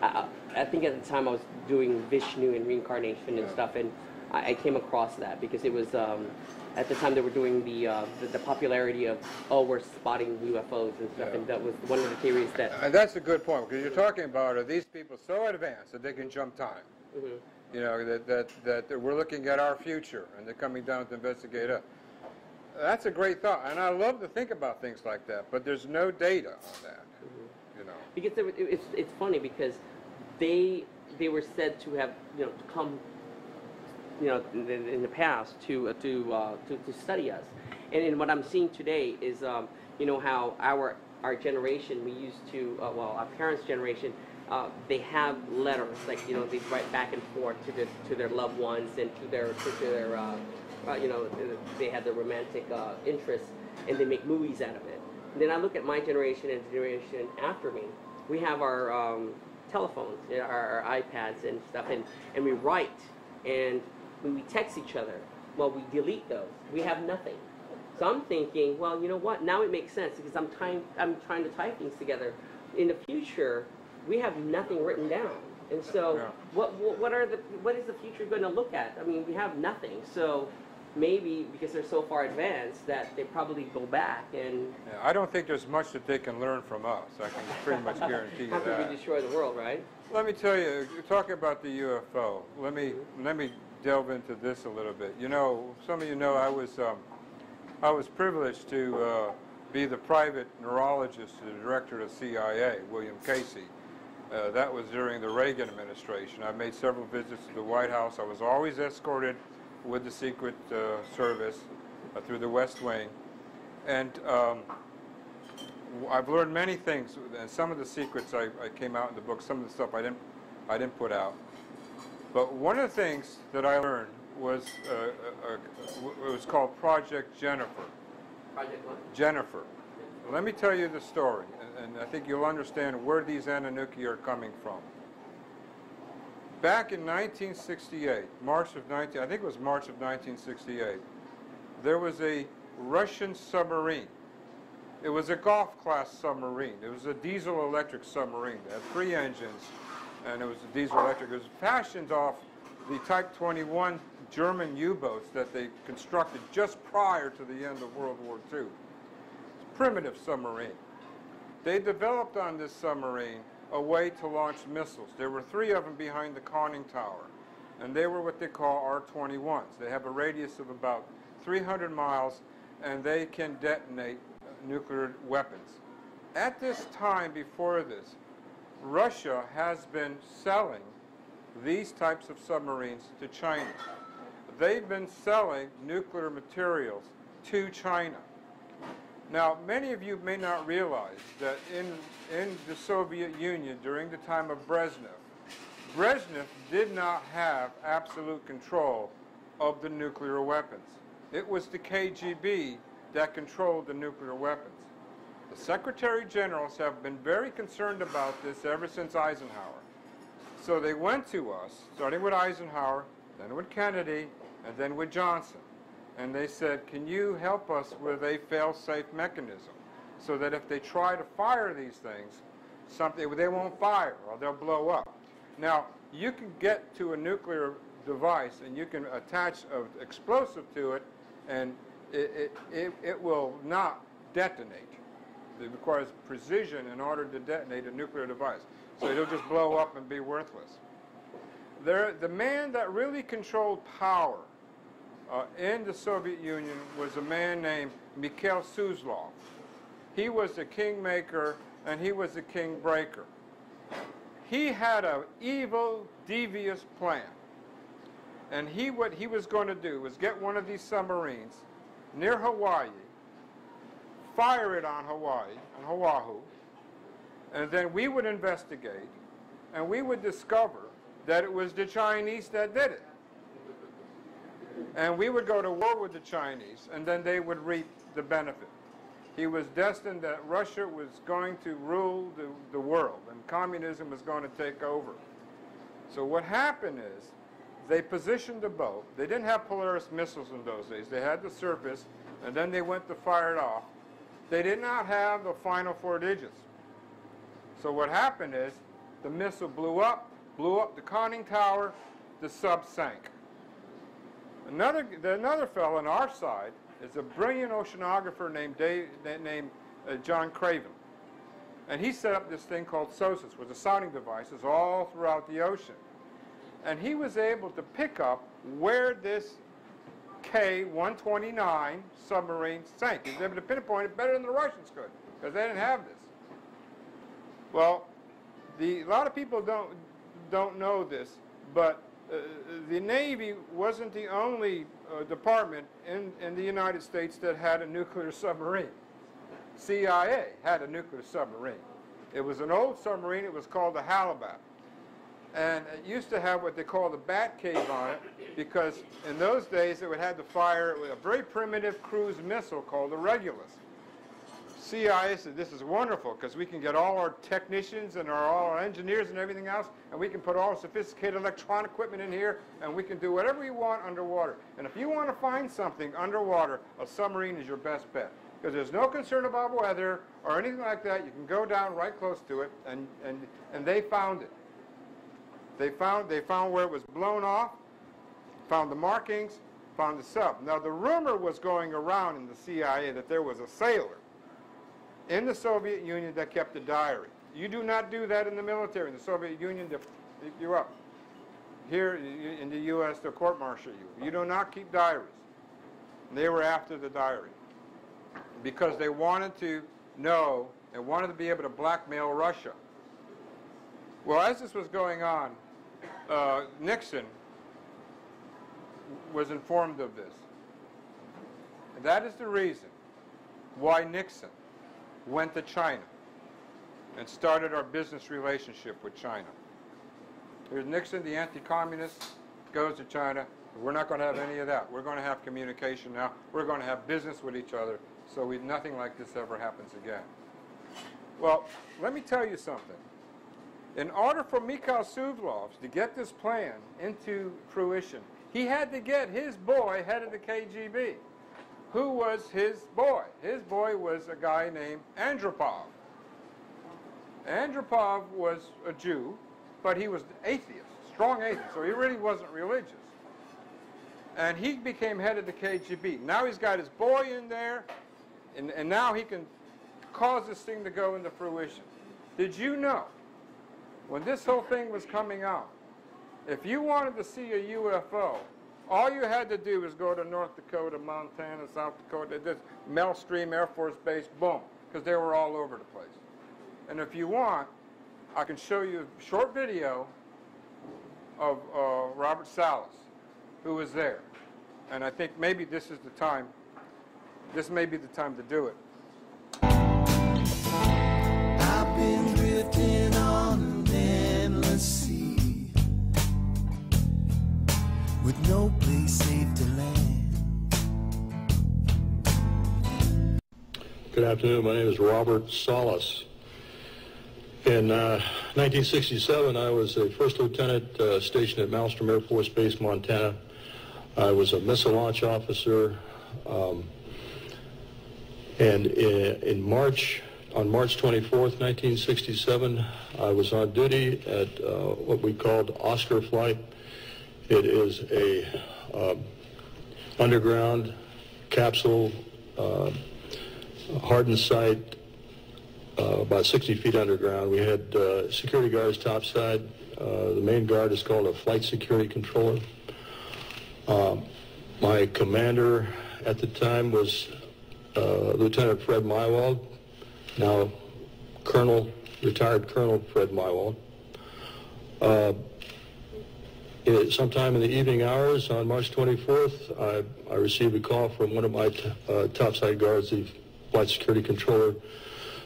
I, I think at the time I was doing Vishnu and reincarnation and stuff, and I, I came across that because it was um, at the time they were doing the, uh, the the popularity of oh we're spotting UFOs and stuff, Yeah. and that was one of the theories that. And that's a good point, because you're talking about are these people so advanced that they can jump time? Mhm. You know, that, that, that we're looking at our future and they're coming down to investigate us. That's a great thought, and I love to think about things like that, but there's no data on that, you know. because it, it's it's funny because they they were said to have you know come you know in, the past to uh, to, uh, to to study us, and, and what I'm seeing today is um, you know how our our generation we used to uh, well our parents' generation. Uh, they have letters, like you know, they write back and forth to their to their loved ones and to their to their uh, uh, you know, they had the romantic interests, and they make movies out of it. And then I look at my generation and the generation after me. We have our um, telephones, our, our iPads and stuff, and, and we write, and when we text each other, well, we delete those. We have nothing. So I'm thinking, well, you know what? Now it makes sense because I'm trying, I'm trying to tie things together. In the future, we have nothing written down. And so, Yeah. what, what what are the what is the future going to look at? I mean, we have nothing. So maybe because they're so far advanced that they probably go back and Yeah, I don't think there's much that they can learn from us, I can pretty much guarantee you after that. we destroy the world, right? Let me tell you, you're talking about the UFO. Let me let me delve into this a little bit. You know, some of you know I was um, I was privileged to uh, be the private neurologist to the director of CIA, William Casey. Uh, that was during the Reagan administration. I made several visits to the White House. I was always escorted with the Secret uh, Service uh, through the West Wing, and um, I've learned many things, and some of the secrets I, I came out in the book. Some of the stuff I didn't, I didn't put out. But one of the things that I learned was uh, uh, uh, it was called Project Jennifer. Project what? Jennifer. Let me tell you the story, and, and I think you'll understand where these Anunnaki are coming from. Back in 1968, March of 19, I think it was March of 1968, there was a Russian submarine. It was a Golf class submarine. It was a diesel electric submarine. It had three engines, and it was a diesel electric. It was fashioned off the Type 21 German U-boats that they constructed just prior to the end of World War II. Primitive submarine. They developed on this submarine a way to launch missiles. There were three of them behind the conning tower, and they were what they call R-21s. They have a radius of about 300 miles, and they can detonate nuclear weapons. At this time before this, Russia has been selling these types of submarines to China. They've been selling nuclear materials to China. Now, many of you may not realize that in, in the Soviet Union during the time of Brezhnev, Brezhnev did not have absolute control of the nuclear weapons. It was the KGB that controlled the nuclear weapons. The Secretary Generals have been very concerned about this ever since Eisenhower. So they went to us, starting with Eisenhower, then with Kennedy, and then with Johnson. And they said, can you help us with a fail-safe mechanism so that if they try to fire these things, something, they won't fire or they'll blow up. Now, you can get to a nuclear device and you can attach an explosive to it and it, it, it, it will not detonate. It requires precision in order to detonate a nuclear device. So it'll just blow up and be worthless. There, the man that really controlled power uh, in the Soviet Union was a man named Mikhail Suslov. He was the kingmaker and he was the king breaker. He had an evil, devious plan. And he, what he was going to do was get one of these submarines near Hawaii, fire it on Hawaii, on Oahu, and then we would investigate, and we would discover that it was the Chinese that did it. And we would go to war with the Chinese, and then they would reap the benefit. He was destined that Russia was going to rule the, the world, and communism was going to take over. So what happened is, they positioned the boat. They didn't have Polaris missiles in those days. They had the surface, and then they went to fire it off. They did not have the final four digits. So what happened is, the missile blew up, blew up the conning tower, the sub sank. Another, another fellow on our side is a brilliant oceanographer named, Dave, named uh, John Craven. And he set up this thing called SOSUS, with the sounding devices all throughout the ocean. And he was able to pick up where this K-129 submarine sank. He was able to pinpoint it better than the Russians could, because they didn't have this. Well, the, a lot of people don't, don't know this, but uh, the Navy wasn't the only uh, department in, in the United States that had a nuclear submarine. CIA had a nuclear submarine. It was an old submarine. It was called the Halibut. And it used to have what they call the bat cave on it because in those days it would have to fire a very primitive cruise missile called the Regulus. CIA said, this is wonderful because we can get all our technicians and our, all our engineers and everything else, and we can put all sophisticated electronic equipment in here, and we can do whatever you want underwater. And if you want to find something underwater, a submarine is your best bet. Because there's no concern about weather or anything like that. You can go down right close to it, and, and, and they found it. They found, they found where it was blown off, found the markings, found the sub. Now, the rumor was going around in the CIA that there was a sailor in the Soviet Union that kept a diary. You do not do that in the military. In the Soviet Union, they pick you up. Here in the U.S., they'll court-martial you. You do not keep diaries. They were after the diary because they wanted to know and wanted to be able to blackmail Russia. Well, as this was going on, uh, Nixon was informed of this. And that is the reason why Nixon went to China and started our business relationship with China. Here's Nixon, the anti-communist, goes to China. We're not going to have any of that. We're going to have communication now. We're going to have business with each other so we, nothing like this ever happens again. Well, let me tell you something. In order for Mikhail Suslov to get this plan into fruition, he had to get his boy head of the KGB who was his boy. His boy was a guy named Andropov. Andropov was a Jew, but he was atheist, strong atheist, so he really wasn't religious. And he became head of the KGB. Now he's got his boy in there, and, and now he can cause this thing to go into fruition. Did you know, when this whole thing was coming out, if you wanted to see a UFO, all you had to do was go to North Dakota, Montana, South Dakota, this Malmstrom Air Force Base, boom, because they were all over the place. And if you want, I can show you a short video of uh, Robert Salas, who was there. And I think maybe this is the time, this may be the time to do it. No place safe to land. Good afternoon. My name is Robert Salas. In uh, 1967, I was a first lieutenant uh, stationed at Malmstrom Air Force Base, Montana. I was a missile launch officer. Um, and in, in March, on March 24th, 1967, I was on duty at uh, what we called Oscar Flight. It is a uh, underground capsule uh, hardened site uh, about 60 feet underground. We had uh, security guards topside. Uh, the main guard is called a flight security controller. Um, my commander at the time was uh, Lieutenant Fred Meiwald, now Colonel, retired Colonel Fred Meiwald. Sometime in the evening hours on March 24th, I, I received a call from one of my uh, topside guards, the flight security controller,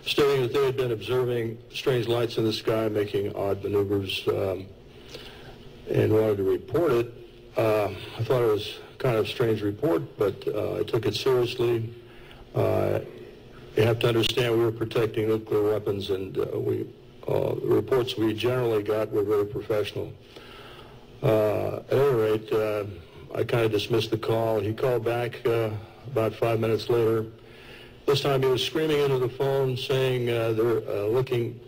stating that they had been observing strange lights in the sky making odd maneuvers um, and wanted to report it. Uh, I thought it was kind of a strange report, but uh, I took it seriously. Uh, you have to understand we were protecting nuclear weapons, and uh, we uh, the reports we generally got were very professional. Uh, at any rate, uh, I kind of dismissed the call. He called back uh, about five minutes later. This time he was screaming into the phone saying uh, they're uh, looking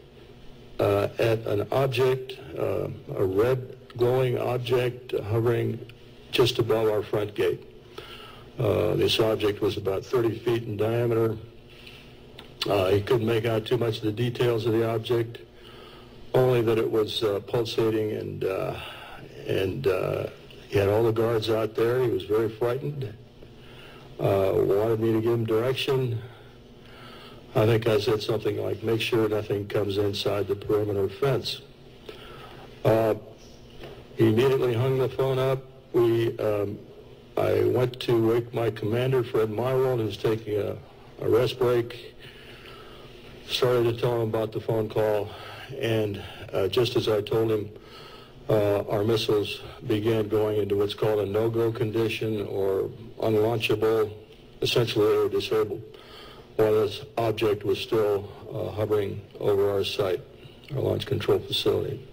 uh, at an object, a red glowing object hovering just above our front gate. This object was about 30 feet in diameter. He couldn't make out too much of the details of the object, only that it was pulsating and and uh, he had all the guards out there. He was very frightened. Uh, wanted me to give him direction. I think I said something like, "Make sure nothing comes inside the perimeter fence." Uh, he immediately hung the phone up. We, um, I went to wake my commander, Fred Meiwald, who was taking a, a rest break. Started to tell him about the phone call, and uh, just as I told him, uh, our missiles began going into what's called a no-go condition or unlaunchable. Essentially, they were disabled. While this object was still uh, hovering over our site, our launch control facility.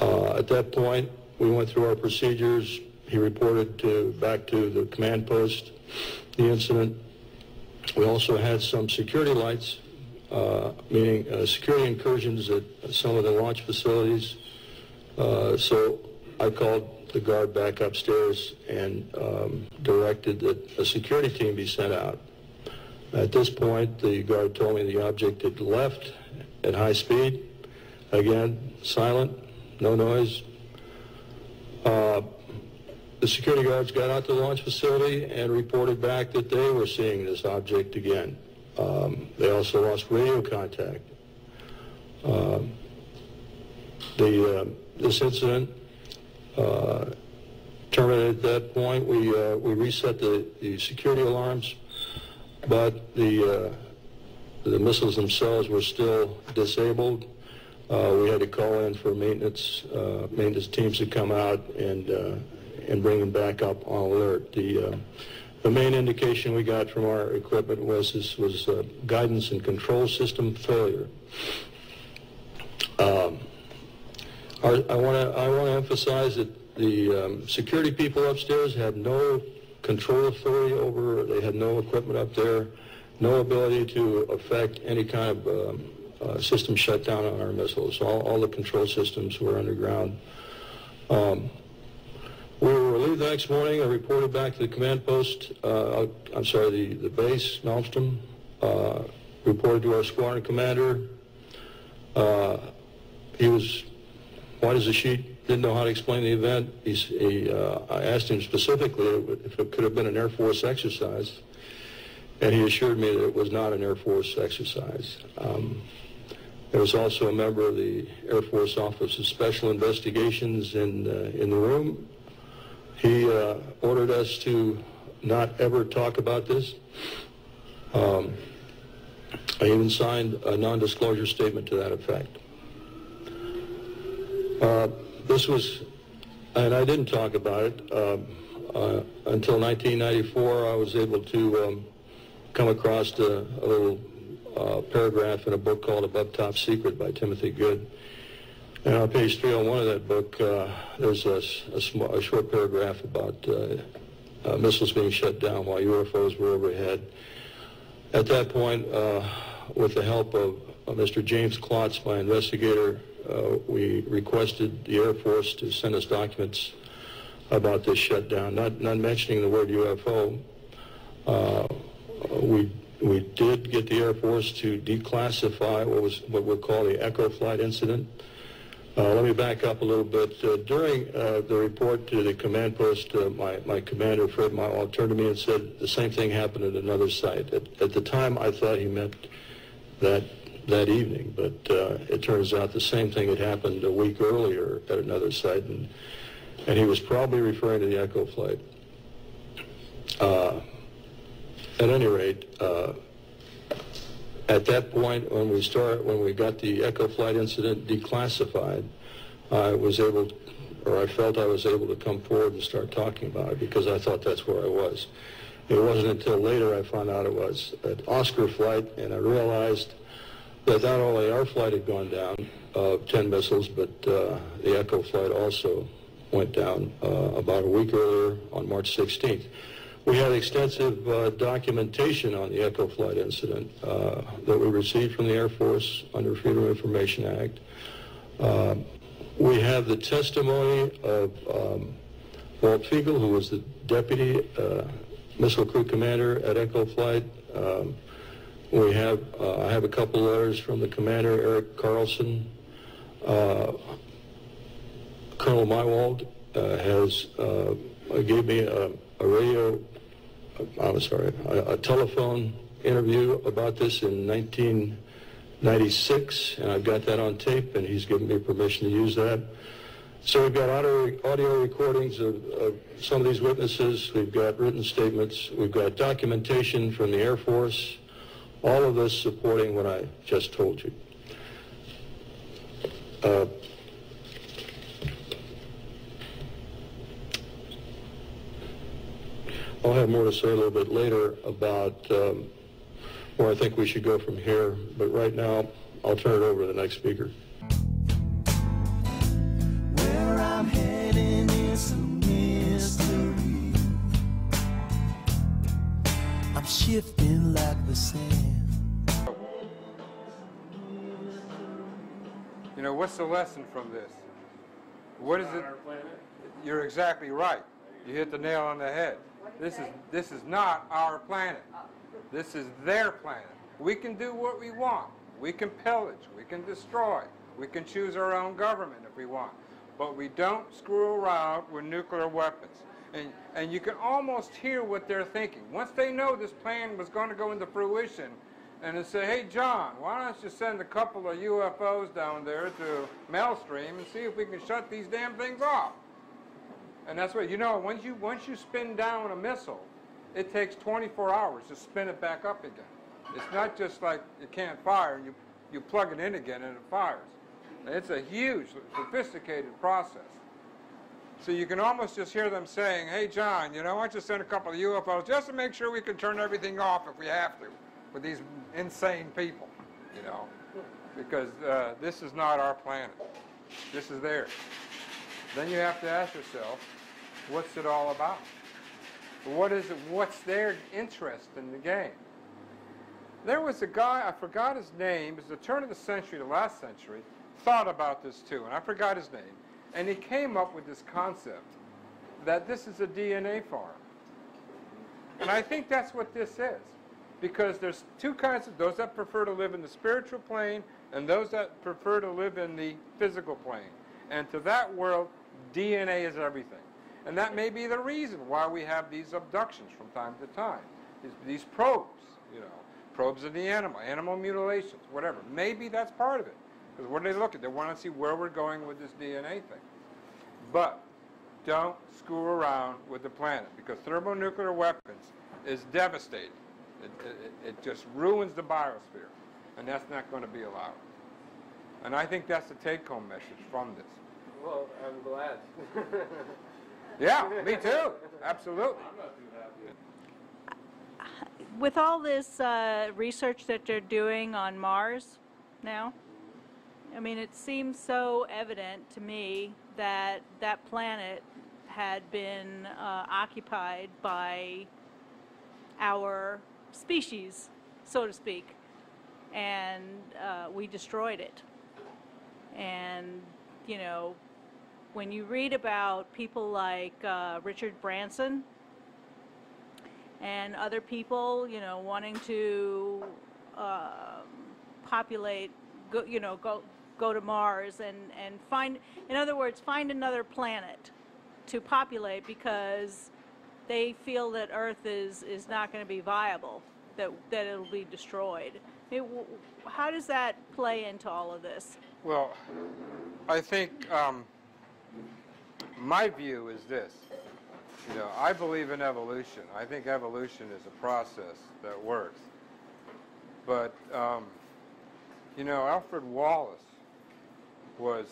Uh, At that point, we went through our procedures. He reported to, back to the command post the incident. We also had some security lights, meaning uh, security incursions at some of the launch facilities. Uh, So I called the guard back upstairs and um, directed that a security team be sent out. At this point, the guard told me the object had left at high speed. Again, silent, no noise. Uh, The security guards got out to the launch facility and reported back that they were seeing this object again. Um, They also lost radio contact. Um, The, uh, this incident uh, terminated at that point. We, uh, we reset the, the security alarms, but the, uh, the missiles themselves were still disabled. We had to call in for maintenance, maintenance teams to come out and, and bring them back up on alert. The, the main indication we got from our equipment was this was uh, guidance and control system failure. Um, our- I want to I want to emphasize that the um, security people upstairs had no control authority over. They had no equipment up there, no ability to affect any kind of um, uh, system shutdown on our missiles. All, all the control systems were underground. Um, we were relieved the next morning. I reported back to the command post. Uh, I'm sorry, the, the base, Malmstrom. Uh, reported to our squadron commander. Uh, he was white as a sheet, didn't know how to explain the event. He's, he, uh, I asked him specifically if it could have been an Air Force exercise, and he assured me that it was not an Air Force exercise. Um, there was also a member of the Air Force Office of Special Investigations in, uh, in the room. He uh, ordered us to not ever talk about this. Um, I even signed a non-disclosure statement to that effect. Uh, This was, and I didn't talk about it, um, uh, until 1994, I was able to um, come across a a little uh, paragraph in a book called Above Top Secret by Timothy Good. And on page 301 of that book, uh, there's a, a sm- a short paragraph about uh, uh, missiles being shut down while UFOs were overhead. At that point, uh, with the help of Mr. James Klotz, my investigator, uh, we requested the Air Force to send us documents about this shutdown, not, not mentioning the word UFO. Uh, we, we did get the Air Force to declassify what was what we'll call the Echo Flight incident. Uh, let me back up a little bit. Uh, during uh, the report to the command post, uh, my, my commander, Fred Meiwald, turned to me and said the same thing happened at another site. At, at the time, I thought he meant that that evening, but uh, it turns out the same thing had happened a week earlier at another site, and, and he was probably referring to the Echo flight. Uh, at any rate, at that point, when we start, when we got the Echo flight incident declassified, I was able, or I felt I was able to come forward and start talking about it because I thought that's where I was. It wasn't until later I found out it was an Oscar flight, and I realized that not only our flight had gone down, uh, 10 missiles, but uh, the Echo flight also went down uh, about a week earlier on March 16th. We had extensive uh, documentation on the Echo flight incident uh, that we received from the Air Force under Freedom of Information Act. Uh, we have the testimony of um, Walt Figel, who was the deputy uh, missile crew commander at Echo Flight. Um, we have, uh, I have a couple letters from the commander, Eric Carlson. Uh, Colonel Meiwald has gave me a, a radio, I'm sorry, a, a telephone interview about this in 1996, and I've got that on tape, and he's given me permission to use that. So we've got audio, audio recordings of, of some of these witnesses. We've got written statements. We've got documentation from the Air Force. All of this supporting what I just told you. Uh, I'll have more to say a little bit later about um, where I think we should go from here, but right now I'll turn it over to the next speaker. Where I'm heading is a mystery. I'm shifting like the sand. You know, what's the lesson from this? What is it? You're exactly right. You hit the nail on the head. This is this is not our planet. This is their planet. We can do what we want. We can pillage. We can destroy. We can choose our own government if we want. But we don't screw around with nuclear weapons. And, and you can almost hear what they're thinking. Once they know this plan was going to go into fruition, and they say, hey, John, why don't you send a couple of UFOs down there to Malmstrom and see if we can shut these damn things off? And that's what, you know, once you, once you spin down a missile, it takes 24 hours to spin it back up again. It's not just like you can't fire and you, you plug it in again and it fires. It's a huge, sophisticated process. So you can almost just hear them saying, hey, John, you know, why don't you send a couple of UFOs just to make sure we can turn everything off if we have to with these insane people, you know, because uh, this is not our planet. This is theirs. Then you have to ask yourself, what's it all about? What is it? What's their interest in the game? There was a guy, I forgot his name, it was the turn of the century, the last century, thought about this too, and I forgot his name. And he came up with this concept that this is a DNA farm. And I think that's what this is. Because there's two kinds of those that prefer to live in the spiritual plane and those that prefer to live in the physical plane. And to that world, DNA is everything. And that may be the reason why we have these abductions from time to time. These, probes, you know, probes of the animal, animal mutilations, whatever. Maybe that's part of it. Because what do they look at? They want to see where we're going with this DNA thing. But don't screw around with the planet because thermonuclear weapons is devastating. It, it, it just ruins the biosphere. And that's not going to be allowed. And I think that's the take-home message from this. Well, I'm glad. Yeah, me too. Absolutely. With all this uh, research that they're doing on Mars now, I mean, it seems so evident to me that that planet had been uh, occupied by our species so to speak, and uh, we destroyed it. And, you know, when you read about people like uh, Richard Branson and other people, you know, wanting to um, populate, go, you know, go go to Mars and and find, in other words, find another planet to populate because they feel that Earth is is not going to be viable, that that it'll be destroyed. I mean, w- how does that play into all of this? Well, I think um, my view is this. You know, I believe in evolution. I think evolution is a process that works. But, um, you know, Alfred Wallace was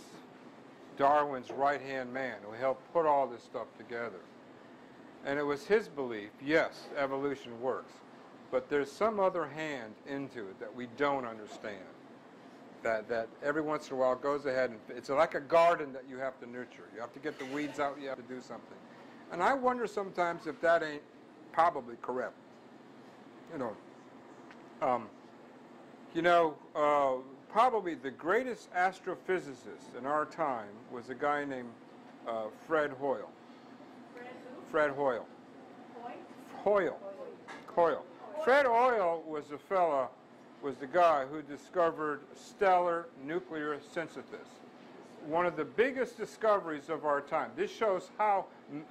Darwin's right-hand man who helped put all this stuff together. And it was his belief, yes, evolution works, but there's some other hand into it that we don't understand that, that every once in a while goes ahead and it's like a garden that you have to nurture. You have to get the weeds out, you have to do something. And I wonder sometimes if that ain't probably correct. You know, um, you know, uh, probably the greatest astrophysicist in our time was a guy named uh, Fred Hoyle. Fred Hoyle. Hoyle. Hoyle. Fred Hoyle was a fella was the guy who discovered stellar nuclear synthesis. One of the biggest discoveries of our time. This shows how,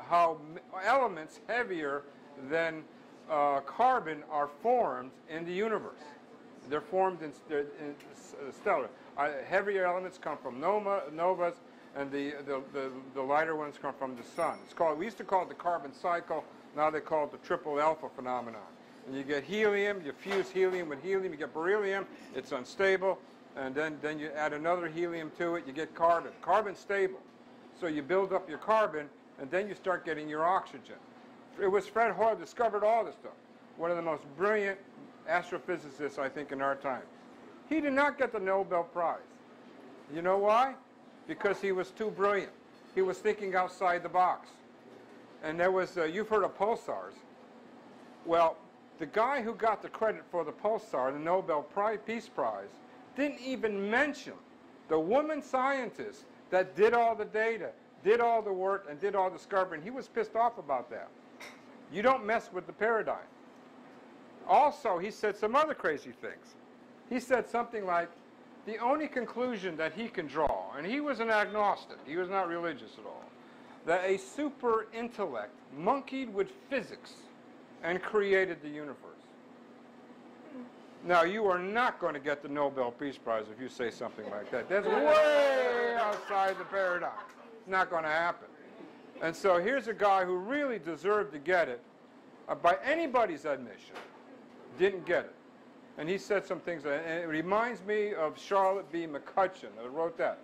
how elements heavier than uh, carbon are formed in the universe. They're formed in, in uh, stellar. Uh, heavier elements come from nova, novas, and the, the, the, the, lighter ones come from the sun. It's called, we used to call it the carbon cycle, now they call it the triple alpha phenomenon and you get helium, you fuse helium with helium, you get beryllium, it's unstable, and then, then you add another helium to it, you get carbon. Carbon's stable. So you build up your carbon, and then you start getting your oxygen. It was Fred Hoyle discovered all this stuff. One of the most brilliant astrophysicists, I think, in our time. He did not get the Nobel Prize. You know why? Because he was too brilliant. He was thinking outside the box. And there was, uh, you've heard of pulsars. Well, the guy who got the credit for the pulsar, the Nobel Peace Prize, didn't even mention the woman scientist that did all the data, did all the work, and did all the discovery. And he was pissed off about that. You don't mess with the paradigm. Also, he said some other crazy things. He said something like, the only conclusion that he can draw, and he was an agnostic, he was not religious at all, that a super intellect monkeyed with physics and created the universe. Now, you are not going to get the Nobel Peace Prize if you say something like that. That's way outside the paradigm. It's not going to happen. And so here's a guy who really deserved to get it, uh, by anybody's admission, didn't get it. And he said some things, and it reminds me of Charlotte B. McCutcheon, who wrote that.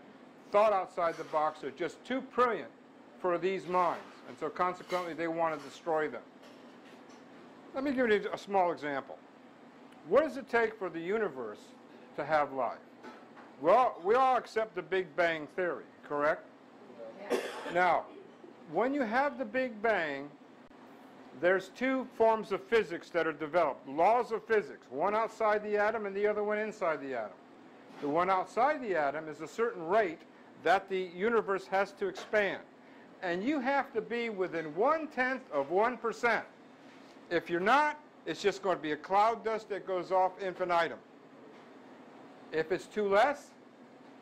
Thought outside the box are just too brilliant for these minds, and so consequently they want to destroy them. Let me give you a small example. What does it take for the universe to have life? Well, we all accept the Big Bang Theory, correct? Now, when you have the Big Bang, there's two forms of physics that are developed, laws of physics, one outside the atom and the other one inside the atom. The one outside the atom is a certain rate that the universe has to expand. And you have to be within one-tenth of 1%. If you're not, it's just going to be a cloud dust that goes off infinitum. If it's too less,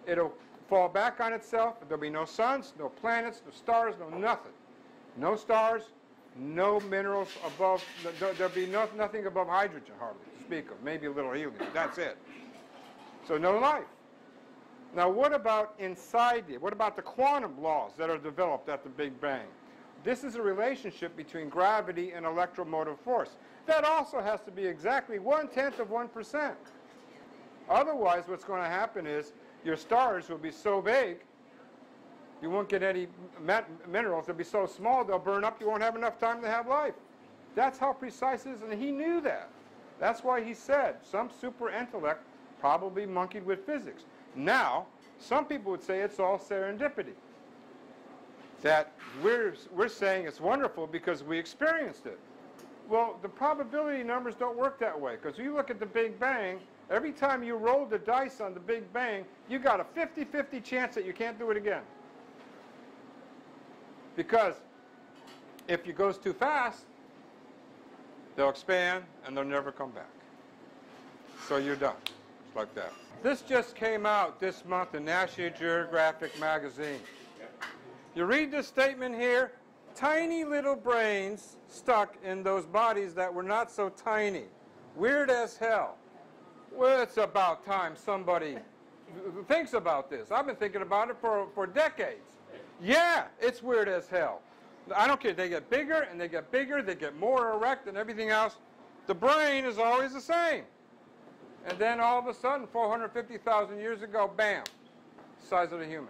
it'll fall back on itself. There'll be no suns, no planets, no stars, no nothing. No stars, no minerals above, there'll be no, nothing above hydrogen hardly to speak of, maybe a little helium. That's it. So no life. Now what about inside it? What about the quantum laws that are developed at the Big Bang? This is a relationship between gravity and electromotive force. That also has to be exactly one-tenth of 1%. Otherwise, what's going to happen is your stars will be so big, you won't get any minerals. They'll be so small, they'll burn up. You won't have enough time to have life. That's how precise it is, and he knew that. That's why he said some super intellect probably monkeyed with physics. Now, some people would say it's all serendipity that we're, we're saying it's wonderful because we experienced it. Well, the probability numbers don't work that way because you look at the Big Bang, every time you roll the dice on the Big Bang, you got a 50-50 chance that you can't do it again. Because if it goes too fast, they'll expand and they'll never come back. So you're done. Like that. This just came out this month in National Geographic magazine. You read this statement here, tiny little brains stuck in those bodies that were not so tiny. Weird as hell. Well, it's about time somebody thinks about this. I've been thinking about it for, for decades. Yeah, it's weird as hell. I don't care. They get bigger and they get bigger, they get more erect and everything else. The brain is always the same. And then all of a sudden, 450,000 years ago, bam, size of a human.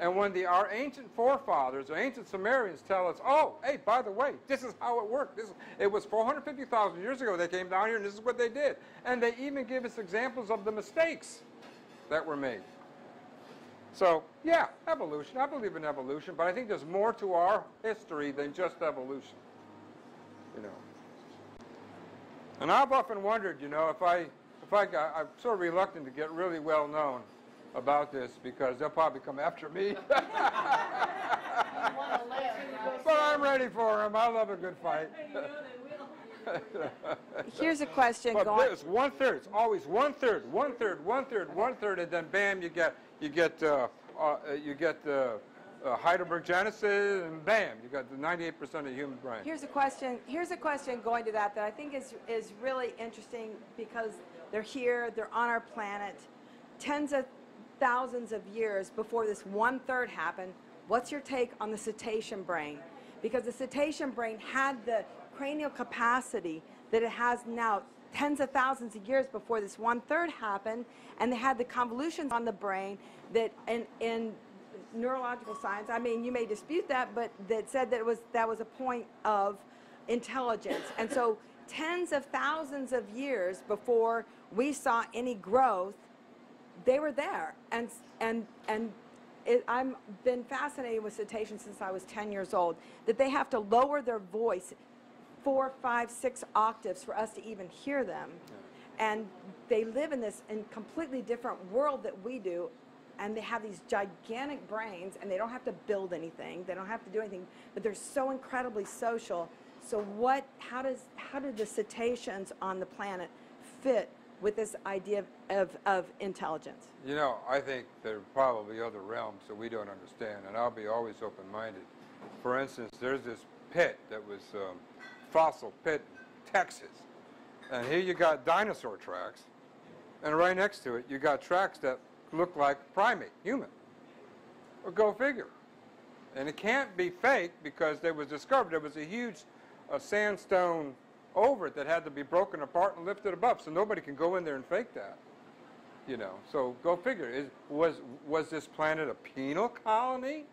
And when the, our ancient forefathers, or ancient Sumerians tell us, oh, hey, by the way, this is how it worked. This, it was 450,000 years ago they came down here and this is what they did. And they even give us examples of the mistakes that were made. So, yeah, evolution. I believe in evolution, but I think there's more to our history than just evolution. You know. And I've often wondered, you know, if I, if I got, I'm sort of reluctant to get really well known about this because they'll probably come after me. but I'm ready for them. I love a good fight. Here's a question But going, it's one third. It's always one third, one third, one third, one third, and then bam, you get you get uh, uh, you get the uh, Heidelberg Genesis, and bam, you got the 98% of the human brain. here's a question, here's a question going to that that I think is, is really interesting because they're here, they're on our planet, tens of thousands of years before this one-third happened. What's your take on the cetacean brain? Because the cetacean brain had the cranial capacity that it has now tens of thousands of years before this one-third happened, and they had the convolutions on the brain that in, in neurological science, I mean, you may dispute that, but that said that was, that was a point of intelligence. And so tens of thousands of years before we saw any growth, they were there. And, and, and it, I'm been fascinated with cetaceans since I was 10 years old, that they have to lower their voice four, five, six octaves for us to even hear them. And they live in this in completely different world that we do. And they have these gigantic brains, and they don't have to build anything. They don't have to do anything, but they're so incredibly social. So what? How does how do the cetaceans on the planet fit with this idea of, of, intelligence? You know, I think there are probably other realms that we don't understand, and I'll be always open-minded. For instance, there's this pit that was um, fossil pit, in Texas, and here you got dinosaur tracks, and right next to it you got tracks that look like primate, human. Well, go figure. And it can't be fake because there was discovered there was a huge uh, sandstone over it that had to be broken apart and lifted above, so nobody can go in there and fake that. You know, so go figure. Is, was was this planet a penal colony?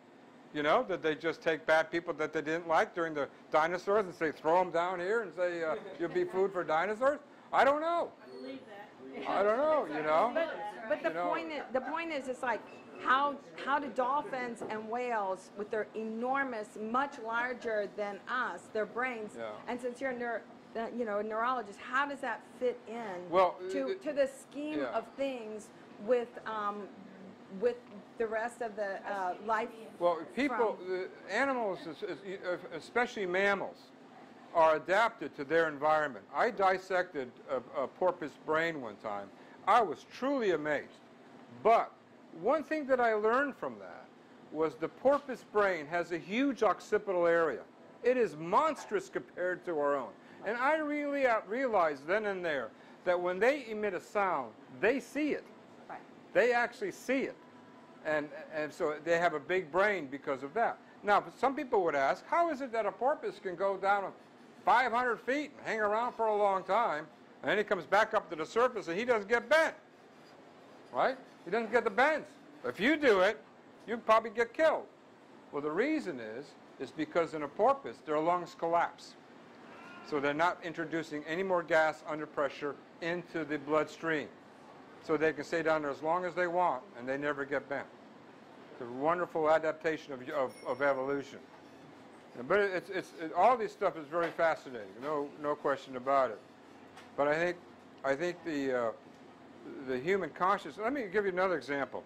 You know, did they just take bad people that they didn't like during the dinosaurs and say throw them down here and say uh, you'll be food for dinosaurs? I don't know. I believe that. I don't know. You know. But, but the You know- point is, the point is, it's like, how, how do dolphins and whales, with their enormous, much larger than us, their brains, Yeah. and since you're a uh, you know, a neurologist, how does that fit in Well, to, it- to the scheme yeah. of things with, um, with the rest of the uh, life? Well, people, animals, es- es- especially mammals, are adapted to their environment. I dissected a, a porpoise brain one time. I was truly amazed. But one thing that I learned from that was the porpoise brain has a huge occipital area. It is monstrous compared to our own. And I really uh, realized then and there that when they emit a sound, they see it. Right. They actually see it. And, and so they have a big brain because of that. Now, some people would ask, how is it that a porpoise can go down 500 feet and hang around for a long time, and then he comes back up to the surface and he doesn't get bent? Right? He doesn't get the bends. If you do it, you'd probably get killed. Well, the reason is, is because in a porpoise, their lungs collapse. So they're not introducing any more gas under pressure into the bloodstream. So they can stay down there as long as they want, and they never get bent. It's a wonderful adaptation of, of, of evolution. But it's, it's, it, all this stuff is very fascinating, no, no question about it. But I think, I think the, uh, the human consciousness, let me give you another example.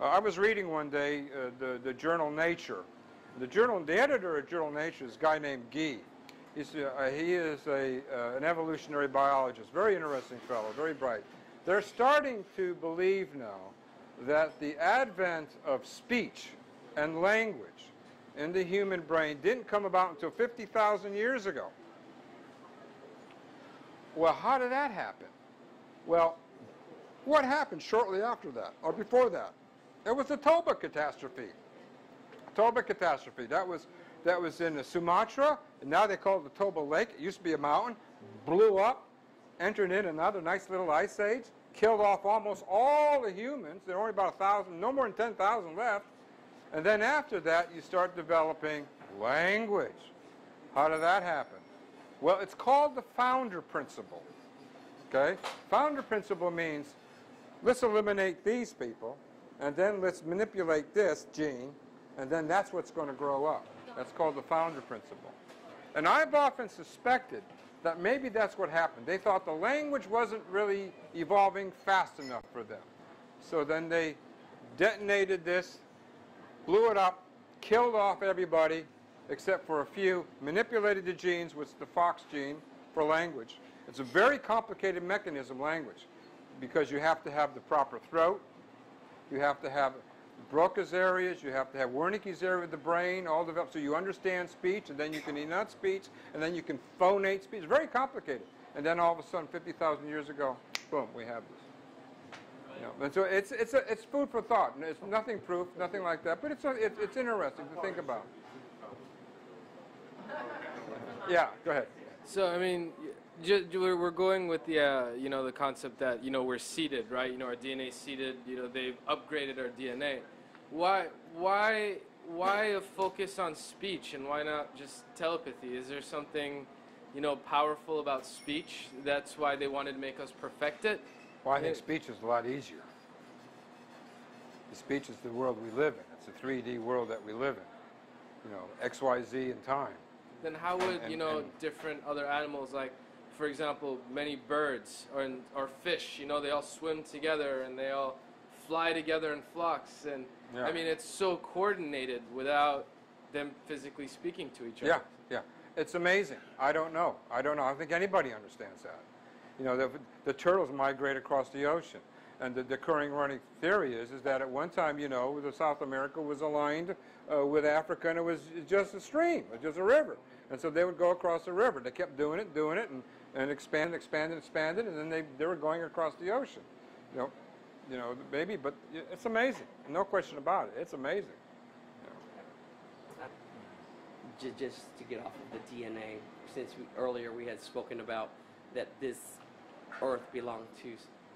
Uh, I was reading one day uh, the, the journal Nature. The journal, the editor of journal Nature is a guy named Gee. He's, uh, he is a, uh, an evolutionary biologist, very interesting fellow, very bright. They're starting to believe now that the advent of speech and language in the human brain didn't come about until 50,000 years ago. Well, how did that happen? Well, what happened shortly after that, or before that? It was the Toba catastrophe. Toba catastrophe. That was that was in Sumatra, and now they call it the Toba Lake. It used to be a mountain, blew up, entered in another nice little ice age, killed off almost all the humans. There are only about a thousand, no more than 10,000 left. And then after that, you start developing language. How did that happen? Well, it's called the founder principle. Okay? Founder principle means let's eliminate these people, and then let's manipulate this gene, and then that's what's going to grow up. That's called the founder principle. And I've often suspected that maybe that's what happened. They thought the language wasn't really evolving fast enough for them. So then they detonated this, blew it up, killed off everybody except for a few, manipulated the genes, which is the FOX gene for language. It's a very complicated mechanism, language, because you have to have the proper throat, you have to have Broca's areas, you have to have Wernicke's area of the brain, all developed so you understand speech, and then you can enunciate speech, and then you can phonate speech. It's very complicated. And then all of a sudden, 50,000 years ago, boom, we have this. You know, and so it's, it's, a, it's food for thought. It's nothing proof, nothing like that, but it's, a, it's, it's interesting to think about. Yeah, go ahead. So I mean, ju- ju- we're going with the uh, you know the concept that you know we're seeded, right? You know our DNA seeded. You know they've upgraded our DNA. Why why why a focus on speech and why not just telepathy? Is there something you know powerful about speech? That's why they wanted to make us perfect it. Well, I think speech is a lot easier. The speech is the world we live in. It's a 3D world that we live in. You know, X, Y, Z, and time. Then how would you And- know and- different other animals like? For example, many birds or, or fish, you know, they all swim together and they all fly together in flocks. And Yeah. I mean, it's so coordinated without them physically speaking to each other. Yeah, yeah. It's amazing. I don't know. I don't know. I don't think anybody understands that. You know, the, the turtles migrate across the ocean. And the, the current running theory is, is that at one time, you know, the South America was aligned uh, with Africa and it was just a stream, it was just a river. And so they would go across the river. They kept doing it, doing it, and, and expanded, expanded, expanded, and then they, they were going across the ocean. You know, you know, maybe, but it's amazing. No question about it. It's amazing. Ju- just to get off of the DNA, since we, earlier we had spoken about that this earth belonged to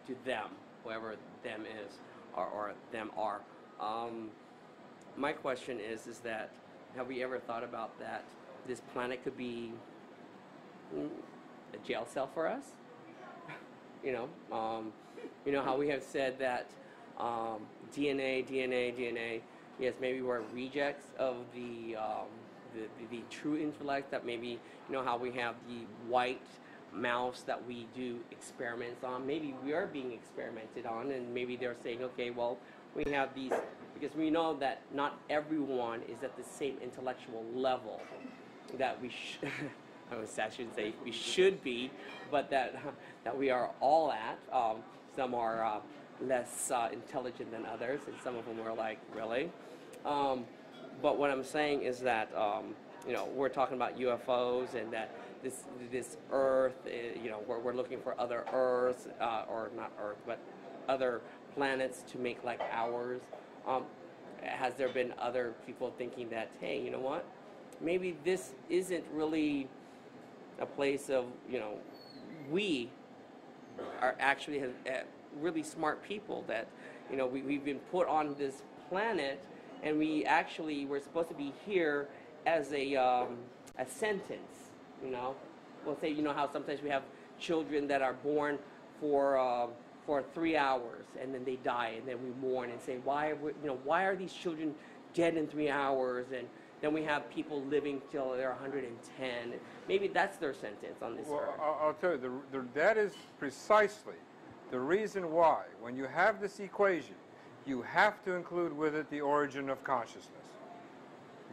to them, whoever them is, or, or them are. Um, my question is, is that have we ever thought about that this planet could be a jail cell for us? you know, um, you know how we have said that um, DNA, DNA, DNA. Yes, maybe we're rejects of the, um, the, the the true intellect. That maybe you know how we have the white mouse that we do experiments on. Maybe we are being experimented on, and maybe they're saying, okay, well, we have these because we know that not everyone is at the same intellectual level that we I shouldn't say we should be, but that that we are all at. Um, some are uh, less uh, intelligent than others, and some of them are like really. Um, but what I'm saying is that um, you know we're talking about UFOs and that this this Earth, uh, you know, we're, we're looking for other Earths uh, or not Earth, but other planets to make like ours. Um, has there been other people thinking that hey, you know what? Maybe this isn't really a place of you know we are actually have, uh, really smart people that you know we, we've been put on this planet and we actually we're supposed to be here as a um, a sentence you know? We'll say you know how sometimes we have children that are born for uh, for three hours and then they die and then we mourn and say why are we, you know why are these children dead in three hours? And then we have people living till they're 110. Maybe that's their sentence on this Well, earth. I'll, I'll tell you, the, the, that is precisely the reason why, when you have this equation, you have to include with it the origin of consciousness.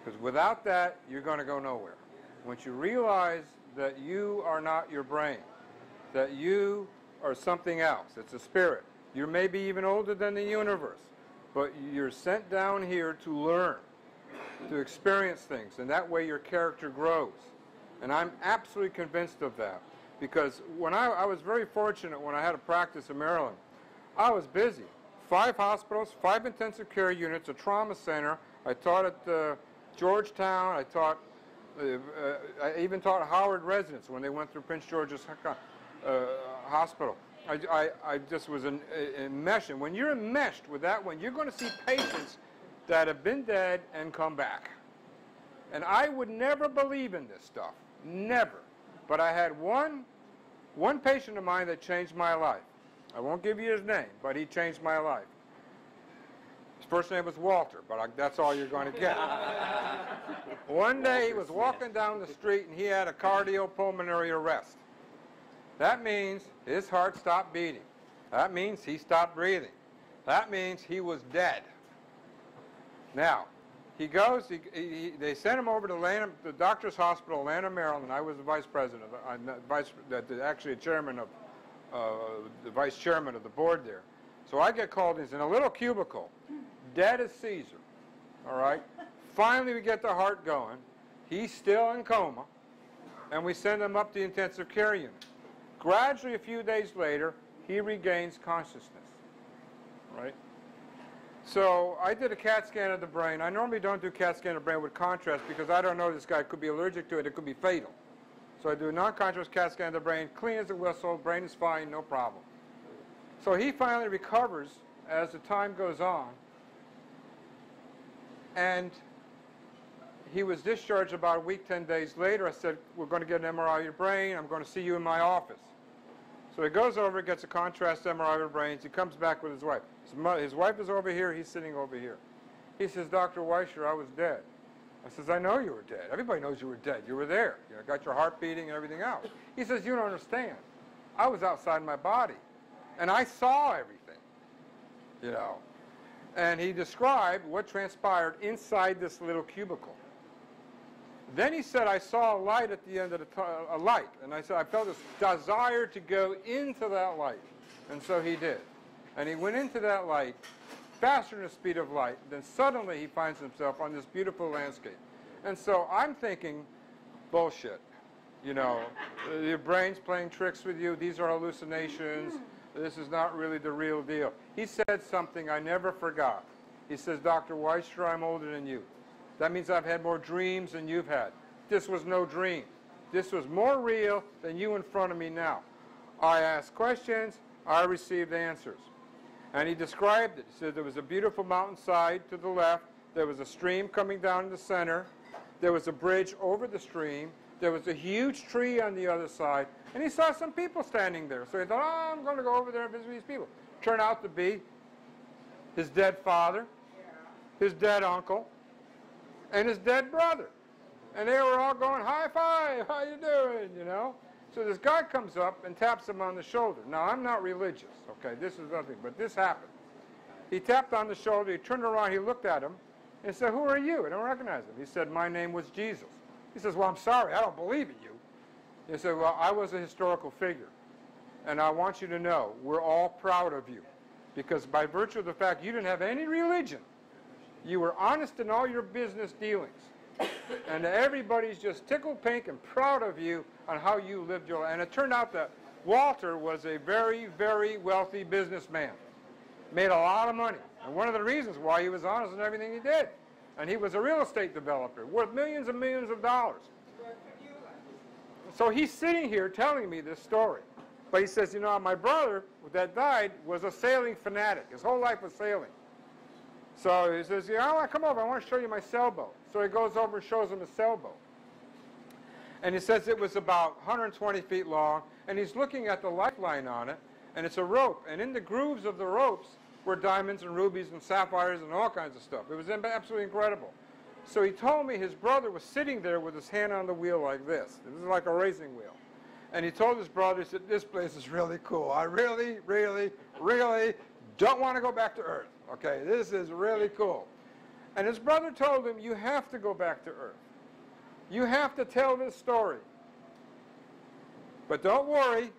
Because without that, you're going to go nowhere. Once you realize that you are not your brain, that you are something else, it's a spirit. You're maybe even older than the universe, but you're sent down here to learn, to experience things, and that way your character grows. And I'm absolutely convinced of that. Because when I, I was very fortunate when I had a practice in Maryland, I was busy. Five hospitals, five intensive care units, a trauma center. I taught at uh, Georgetown. I taught, uh, uh, I even taught Howard residents when they went through Prince George's uh, Hospital. I, I, I just was en- enmeshed. And when you're enmeshed with that one, you're going to see patients that have been dead and come back. And I would never believe in this stuff. Never. But I had one, one patient of mine that changed my life. I won't give you his name, but he changed my life. His first name was Walter, but I, that's all you're going to get. one day he was walking down the street and he had a cardiopulmonary arrest. That means his heart stopped beating. That means he stopped breathing. That means he was dead. Now, he goes, he, he, they sent him over to Lanham, the doctor's hospital, Lanham, Maryland. I was the vice president, of, vice, the, the, actually chairman of, uh, the vice chairman of the board there. So I get called, he's in a little cubicle, dead as Caesar, all right? Finally, we get the heart going. He's still in coma, and we send him up the intensive care unit. Gradually, a few days later, he regains consciousness, right? So I did a CAT scan of the brain. I normally don't do CAT scan of the brain with contrast because I don't know this guy could be allergic to it. It could be fatal. So I do a non-contrast CAT scan of the brain, clean as a whistle, brain is fine, no problem. So he finally recovers as the time goes on. And he was discharged about a week, 10 days later. I said, we're going to get an MRI of your brain. I'm going to see you in my office. So he goes over, gets a contrast MRI of the brains. He comes back with his wife. His, wife is over here. He's sitting over here. He says, Dr. Weisher, I was dead. I says, I know you were dead. Everybody knows you were dead. You were there. You know, got your heart beating and everything else. He says, you don't understand. I was outside my body, and I saw everything, you know. And he described what transpired inside this little cubicle. Then he said, I saw a light at the end of the tu- a light. And I said, I felt this desire to go into that light. And so he did. And he went into that light faster than the speed of light. Then suddenly he finds himself on this beautiful landscape. And so I'm thinking, bullshit. You know, uh, your brain's playing tricks with you. These are hallucinations. This is not really the real deal. He said something I never forgot. He says, Dr. Weisher, I'm older than you. That means I've had more dreams than you've had. This was no dream. This was more real than you in front of me now. I asked questions, I received answers. And he described it. He said there was a beautiful mountainside to the left, there was a stream coming down in the center, there was a bridge over the stream, there was a huge tree on the other side, and he saw some people standing there. So he thought, oh, I'm going to go over there and visit these people. Turned out to be his dead father, his dead uncle, and his dead brother. And they were all going, high five, how you doing, you know? So this guy comes up and taps him on the shoulder. Now, I'm not religious, okay? This is nothing, but this happened. He tapped on the shoulder, he turned around, he looked at him, and said, who are you? I don't recognize him. He said, my name was Jesus. He says, well, I'm sorry, I don't believe in you. He said, well, I was a historical figure. And I want you to know, we're all proud of you. Because by virtue of the fact you didn't have any religion, you were honest in all your business dealings. And everybody's just tickled pink and proud of you on how you lived your life. And it turned out that Walter was a very, very wealthy businessman. Made a lot of money. And one of the reasons why he was honest in everything he did. And he was a real estate developer worth millions and millions of dollars. So he's sitting here telling me this story. But he says, you know, my brother that died was a sailing fanatic. His whole life was sailing. So he says, yeah, I want to come over. I want to show you my sailboat. So he goes over and shows him a sailboat. And he says it was about 120 feet long. And he's looking at the lifeline on it. And it's a rope. And in the grooves of the ropes were diamonds and rubies and sapphires and all kinds of stuff. It was absolutely incredible. So he told me his brother was sitting there with his hand on the wheel like this. This is like a racing wheel. And he told his brother, he said, this place is really cool. I really, really, really don't want to go back to Earth. Okay, this is really cool. And his brother told him, you have to go back to Earth. You have to tell this story. But don't worry,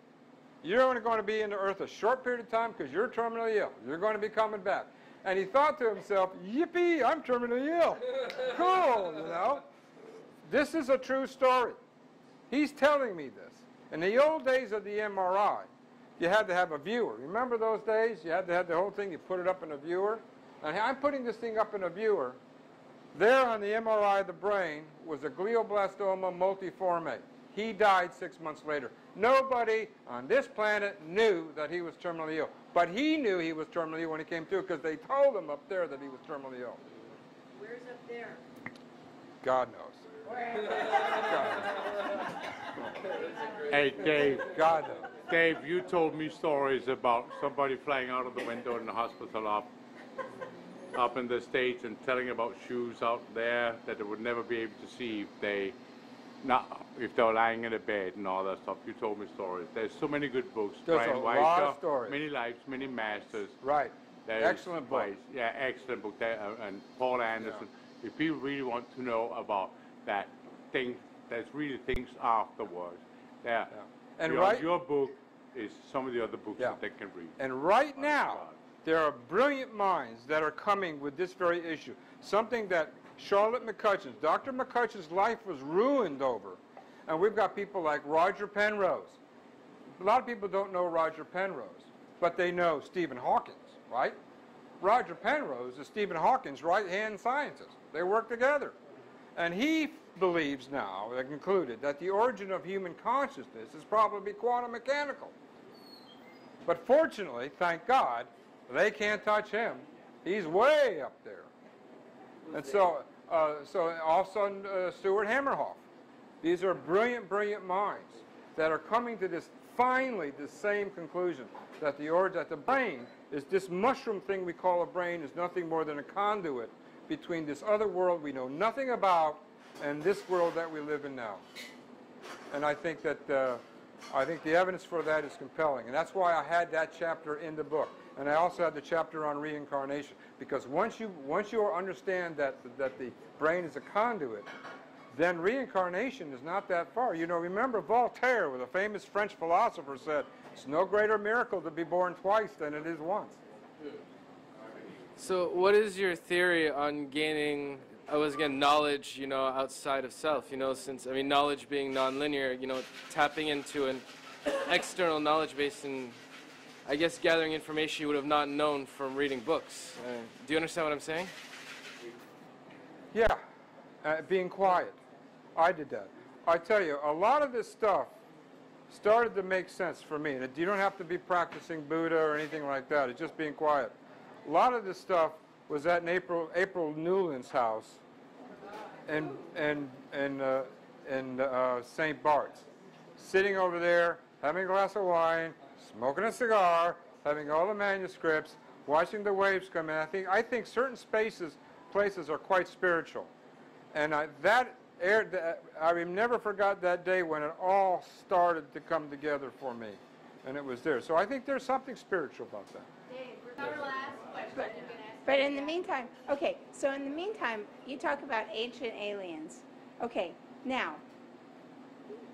you're only going to be in the Earth a short period of time because you're terminally ill. You're going to be coming back. And he thought to himself, yippee, I'm terminally ill. cool, you know. This is a true story. He's telling me this. In the old days of the MRI, you had to have a viewer. Remember those days? You had to have the whole thing, you put it up in a viewer. And I'm putting this thing up in a viewer. There on the MRI of the brain was a glioblastoma multiforme. He died six months later. Nobody on this planet knew that he was terminally ill. But he knew he was terminally ill when he came through because they told him up there that he was terminally ill. Where's up there? God knows. Hey, Dave, God knows. Dave, you told me stories about somebody flying out of the window in the hospital up, up in the States and telling about shoes out there that they would never be able to see if they, not, if they were lying in a bed and all that stuff. You told me stories. There's so many good books. There's Brian a lot of stories. Many Lives, Many Masters. Right. There's Excellent book. Weiss- Yeah, excellent book. There, uh, and Paul Anderson. If people really want to know about that thing, there's really things afterwards. There. And Beyond right- your book is some of the other books Yeah. that they can read. And right now. There are brilliant minds that are coming with this very issue. Something that Charlotte McCutcheon's, Dr. McCutcheon's life was ruined over. And we've got people like Roger Penrose. A lot of people don't know Roger Penrose, but they know Stephen Hawkins, right? Roger Penrose is Stephen Hawkins' right-hand scientist. They work together. And he believes now, they concluded, that the origin of human consciousness is probably quantum mechanical. But fortunately, thank God, they can't touch him. He's way up there. And so, uh, so also uh, Stuart Hameroff. These are brilliant, brilliant minds that are coming to this, finally, the same conclusion that the origin, that the brain is this mushroom thing we call a brain is nothing more than a conduit between this other world we know nothing about and this world that we live in now. And I think that uh, I think the evidence for that is compelling, and that's why I had that chapter in the book. And I also had the chapter on reincarnation because once you once you understand that that the brain is a conduit, then reincarnation is not that far. You know, remember Voltaire, the famous French philosopher, said, "It's no greater miracle to be born twice than it is once." So, what is your theory on gaining, I was again, knowledge, you know, outside of self? You know, since, I mean, knowledge being nonlinear, you know, tapping into an external knowledge base and, I guess, gathering information you would have not known from reading books. Uh, do you understand what I'm saying? Yeah, uh, being quiet. I did that. I tell you, a lot of this stuff started to make sense for me. And you don't have to be practicing Buddha or anything like that. It's just being quiet. A lot of this stuff was at in April, April Newland's house in, in, in, uh, in uh, St. Bart's. Sitting over there, having a glass of wine, smoking a cigar, having all the manuscripts, watching the waves come in. I think, I think certain spaces, places are quite spiritual. And I, that air, that, I never forgot that day when it all started to come together for me. And it was there. So I think there's something spiritual about that. But in the meantime, okay, so in the meantime, you talk about ancient aliens. Okay, now,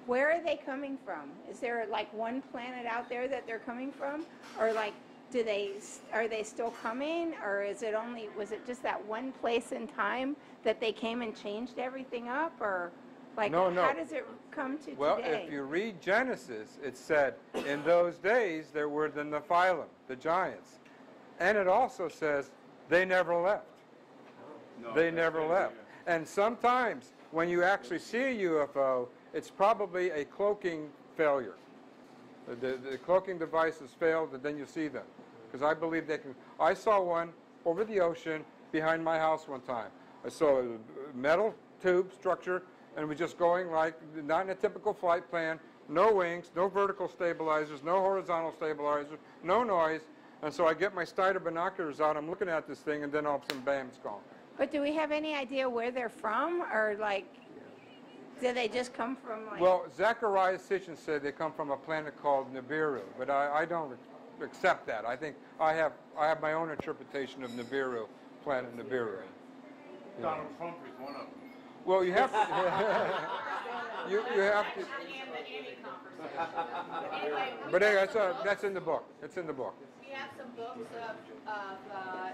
where are they coming from? Is there like one planet out there that they're coming from? Or like, do they, are they still coming? Or is it only, was it just that one place in time that they came and changed everything up? Or like, No, no. how does it come to Well, today? if you read Genesis, it said, in those days there were the Nephilim, the giants. And it also says, they never left. they never left. And sometimes when you actually see a UFO, it's probably a cloaking failure. The, the, the cloaking devices failed, and then you see them. Because I believe they can. I saw one over the ocean behind my house one time. I saw a metal tube structure, and it was just going like, not in a typical flight plan, no wings, no vertical stabilizers, no horizontal stabilizers, no noise. And so I get my Steiner binoculars out, I'm looking at this thing, and then all of a sudden, bam, it's gone. But do we have any idea where they're from, or like, do they just come from like? Well, Zecharia Sitchin said they come from a planet called Nibiru, but I, I don't accept that. I think I have I have my own interpretation of Nibiru, planet Nibiru. Yeah. Donald Trump is one of them. Well, you have to. you, you have to. But anyway, that's, uh, that's in the book. It's in the book. We have some books of, of uh,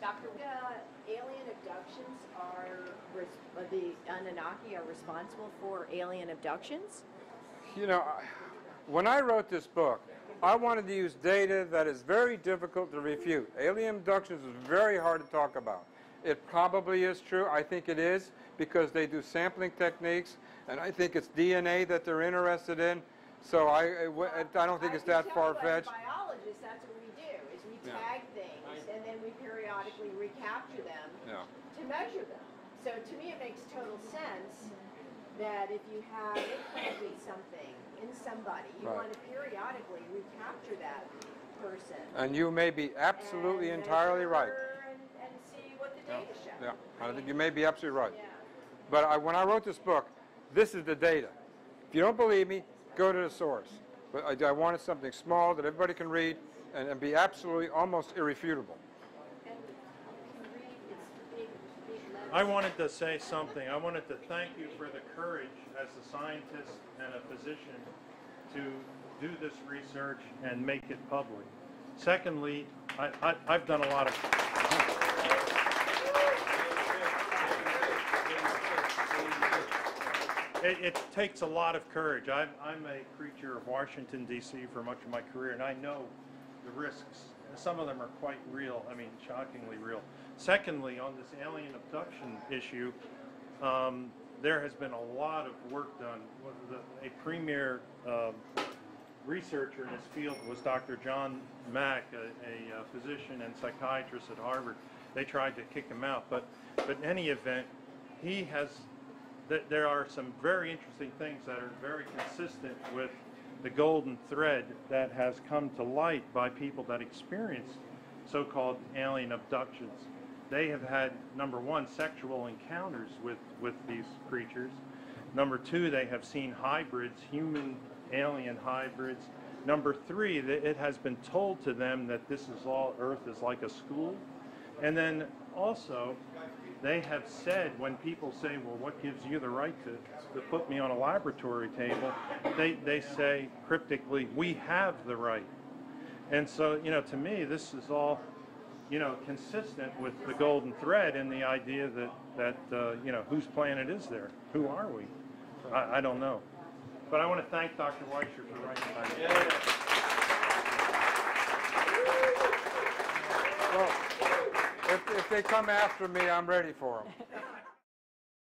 Dr. Uh, alien abductions are, res- Uh, the Anunnaki are responsible for alien abductions? You know, when I wrote this book, I wanted to use data that is very difficult to refute. Alien abductions is very hard to talk about. It probably is true. I think it is because they do sampling techniques, and I think it's DNA that they're interested in. So I, I, don't think it's that far-fetched. biologists, that's what we do, is we Yeah. tag things and then we periodically recapture them Yeah. to measure them. So to me, it makes total sense that if you have implanted something in somebody, you Right. want to periodically recapture that person. And you may be absolutely and entirely right. And, and see what the data show. Yeah, I think you may be absolutely right. Yeah. But I, when I wrote this book, this is the data. If you don't believe me, go to the source. But I, I wanted something small that everybody can read and, and be absolutely almost irrefutable. And you can read, it's big, big letters. I wanted to say something. I wanted to thank you for the courage as a scientist and a physician to do this research and make it public. Secondly, I, I've done a lot of. It, it takes a lot of courage. I'm, I'm a creature of Washington, D.C. for much of my career, and I know the risks. Some of them are quite real, I mean, shockingly real. Secondly, on this alien abduction issue, um, there has been a lot of work done. A premier um, researcher in this field was Dr. John Mack, a, a uh, physician and psychiatrist at Harvard. They tried to kick him out, but, but in any event, he has, th- there are some very interesting things that are very consistent with the golden thread that has come to light by people that experience so-called alien abductions. They have had, number one, sexual encounters with, with these creatures. Number two, they have seen hybrids, human alien hybrids. Number three, that it has been told to them that this is all, Earth is like a school. And then also, they have said, when people say, well, what gives you the right to, to put me on a laboratory table? They, they say cryptically, we have the right. And so, you know, to me, this is all, you know, consistent with the golden thread and the idea that, that uh, you know, whose planet is there? Who are we? I, I don't know. But I want to thank Dr. Weisher for writing about it. Well, if, if they come after me, I'm ready for them.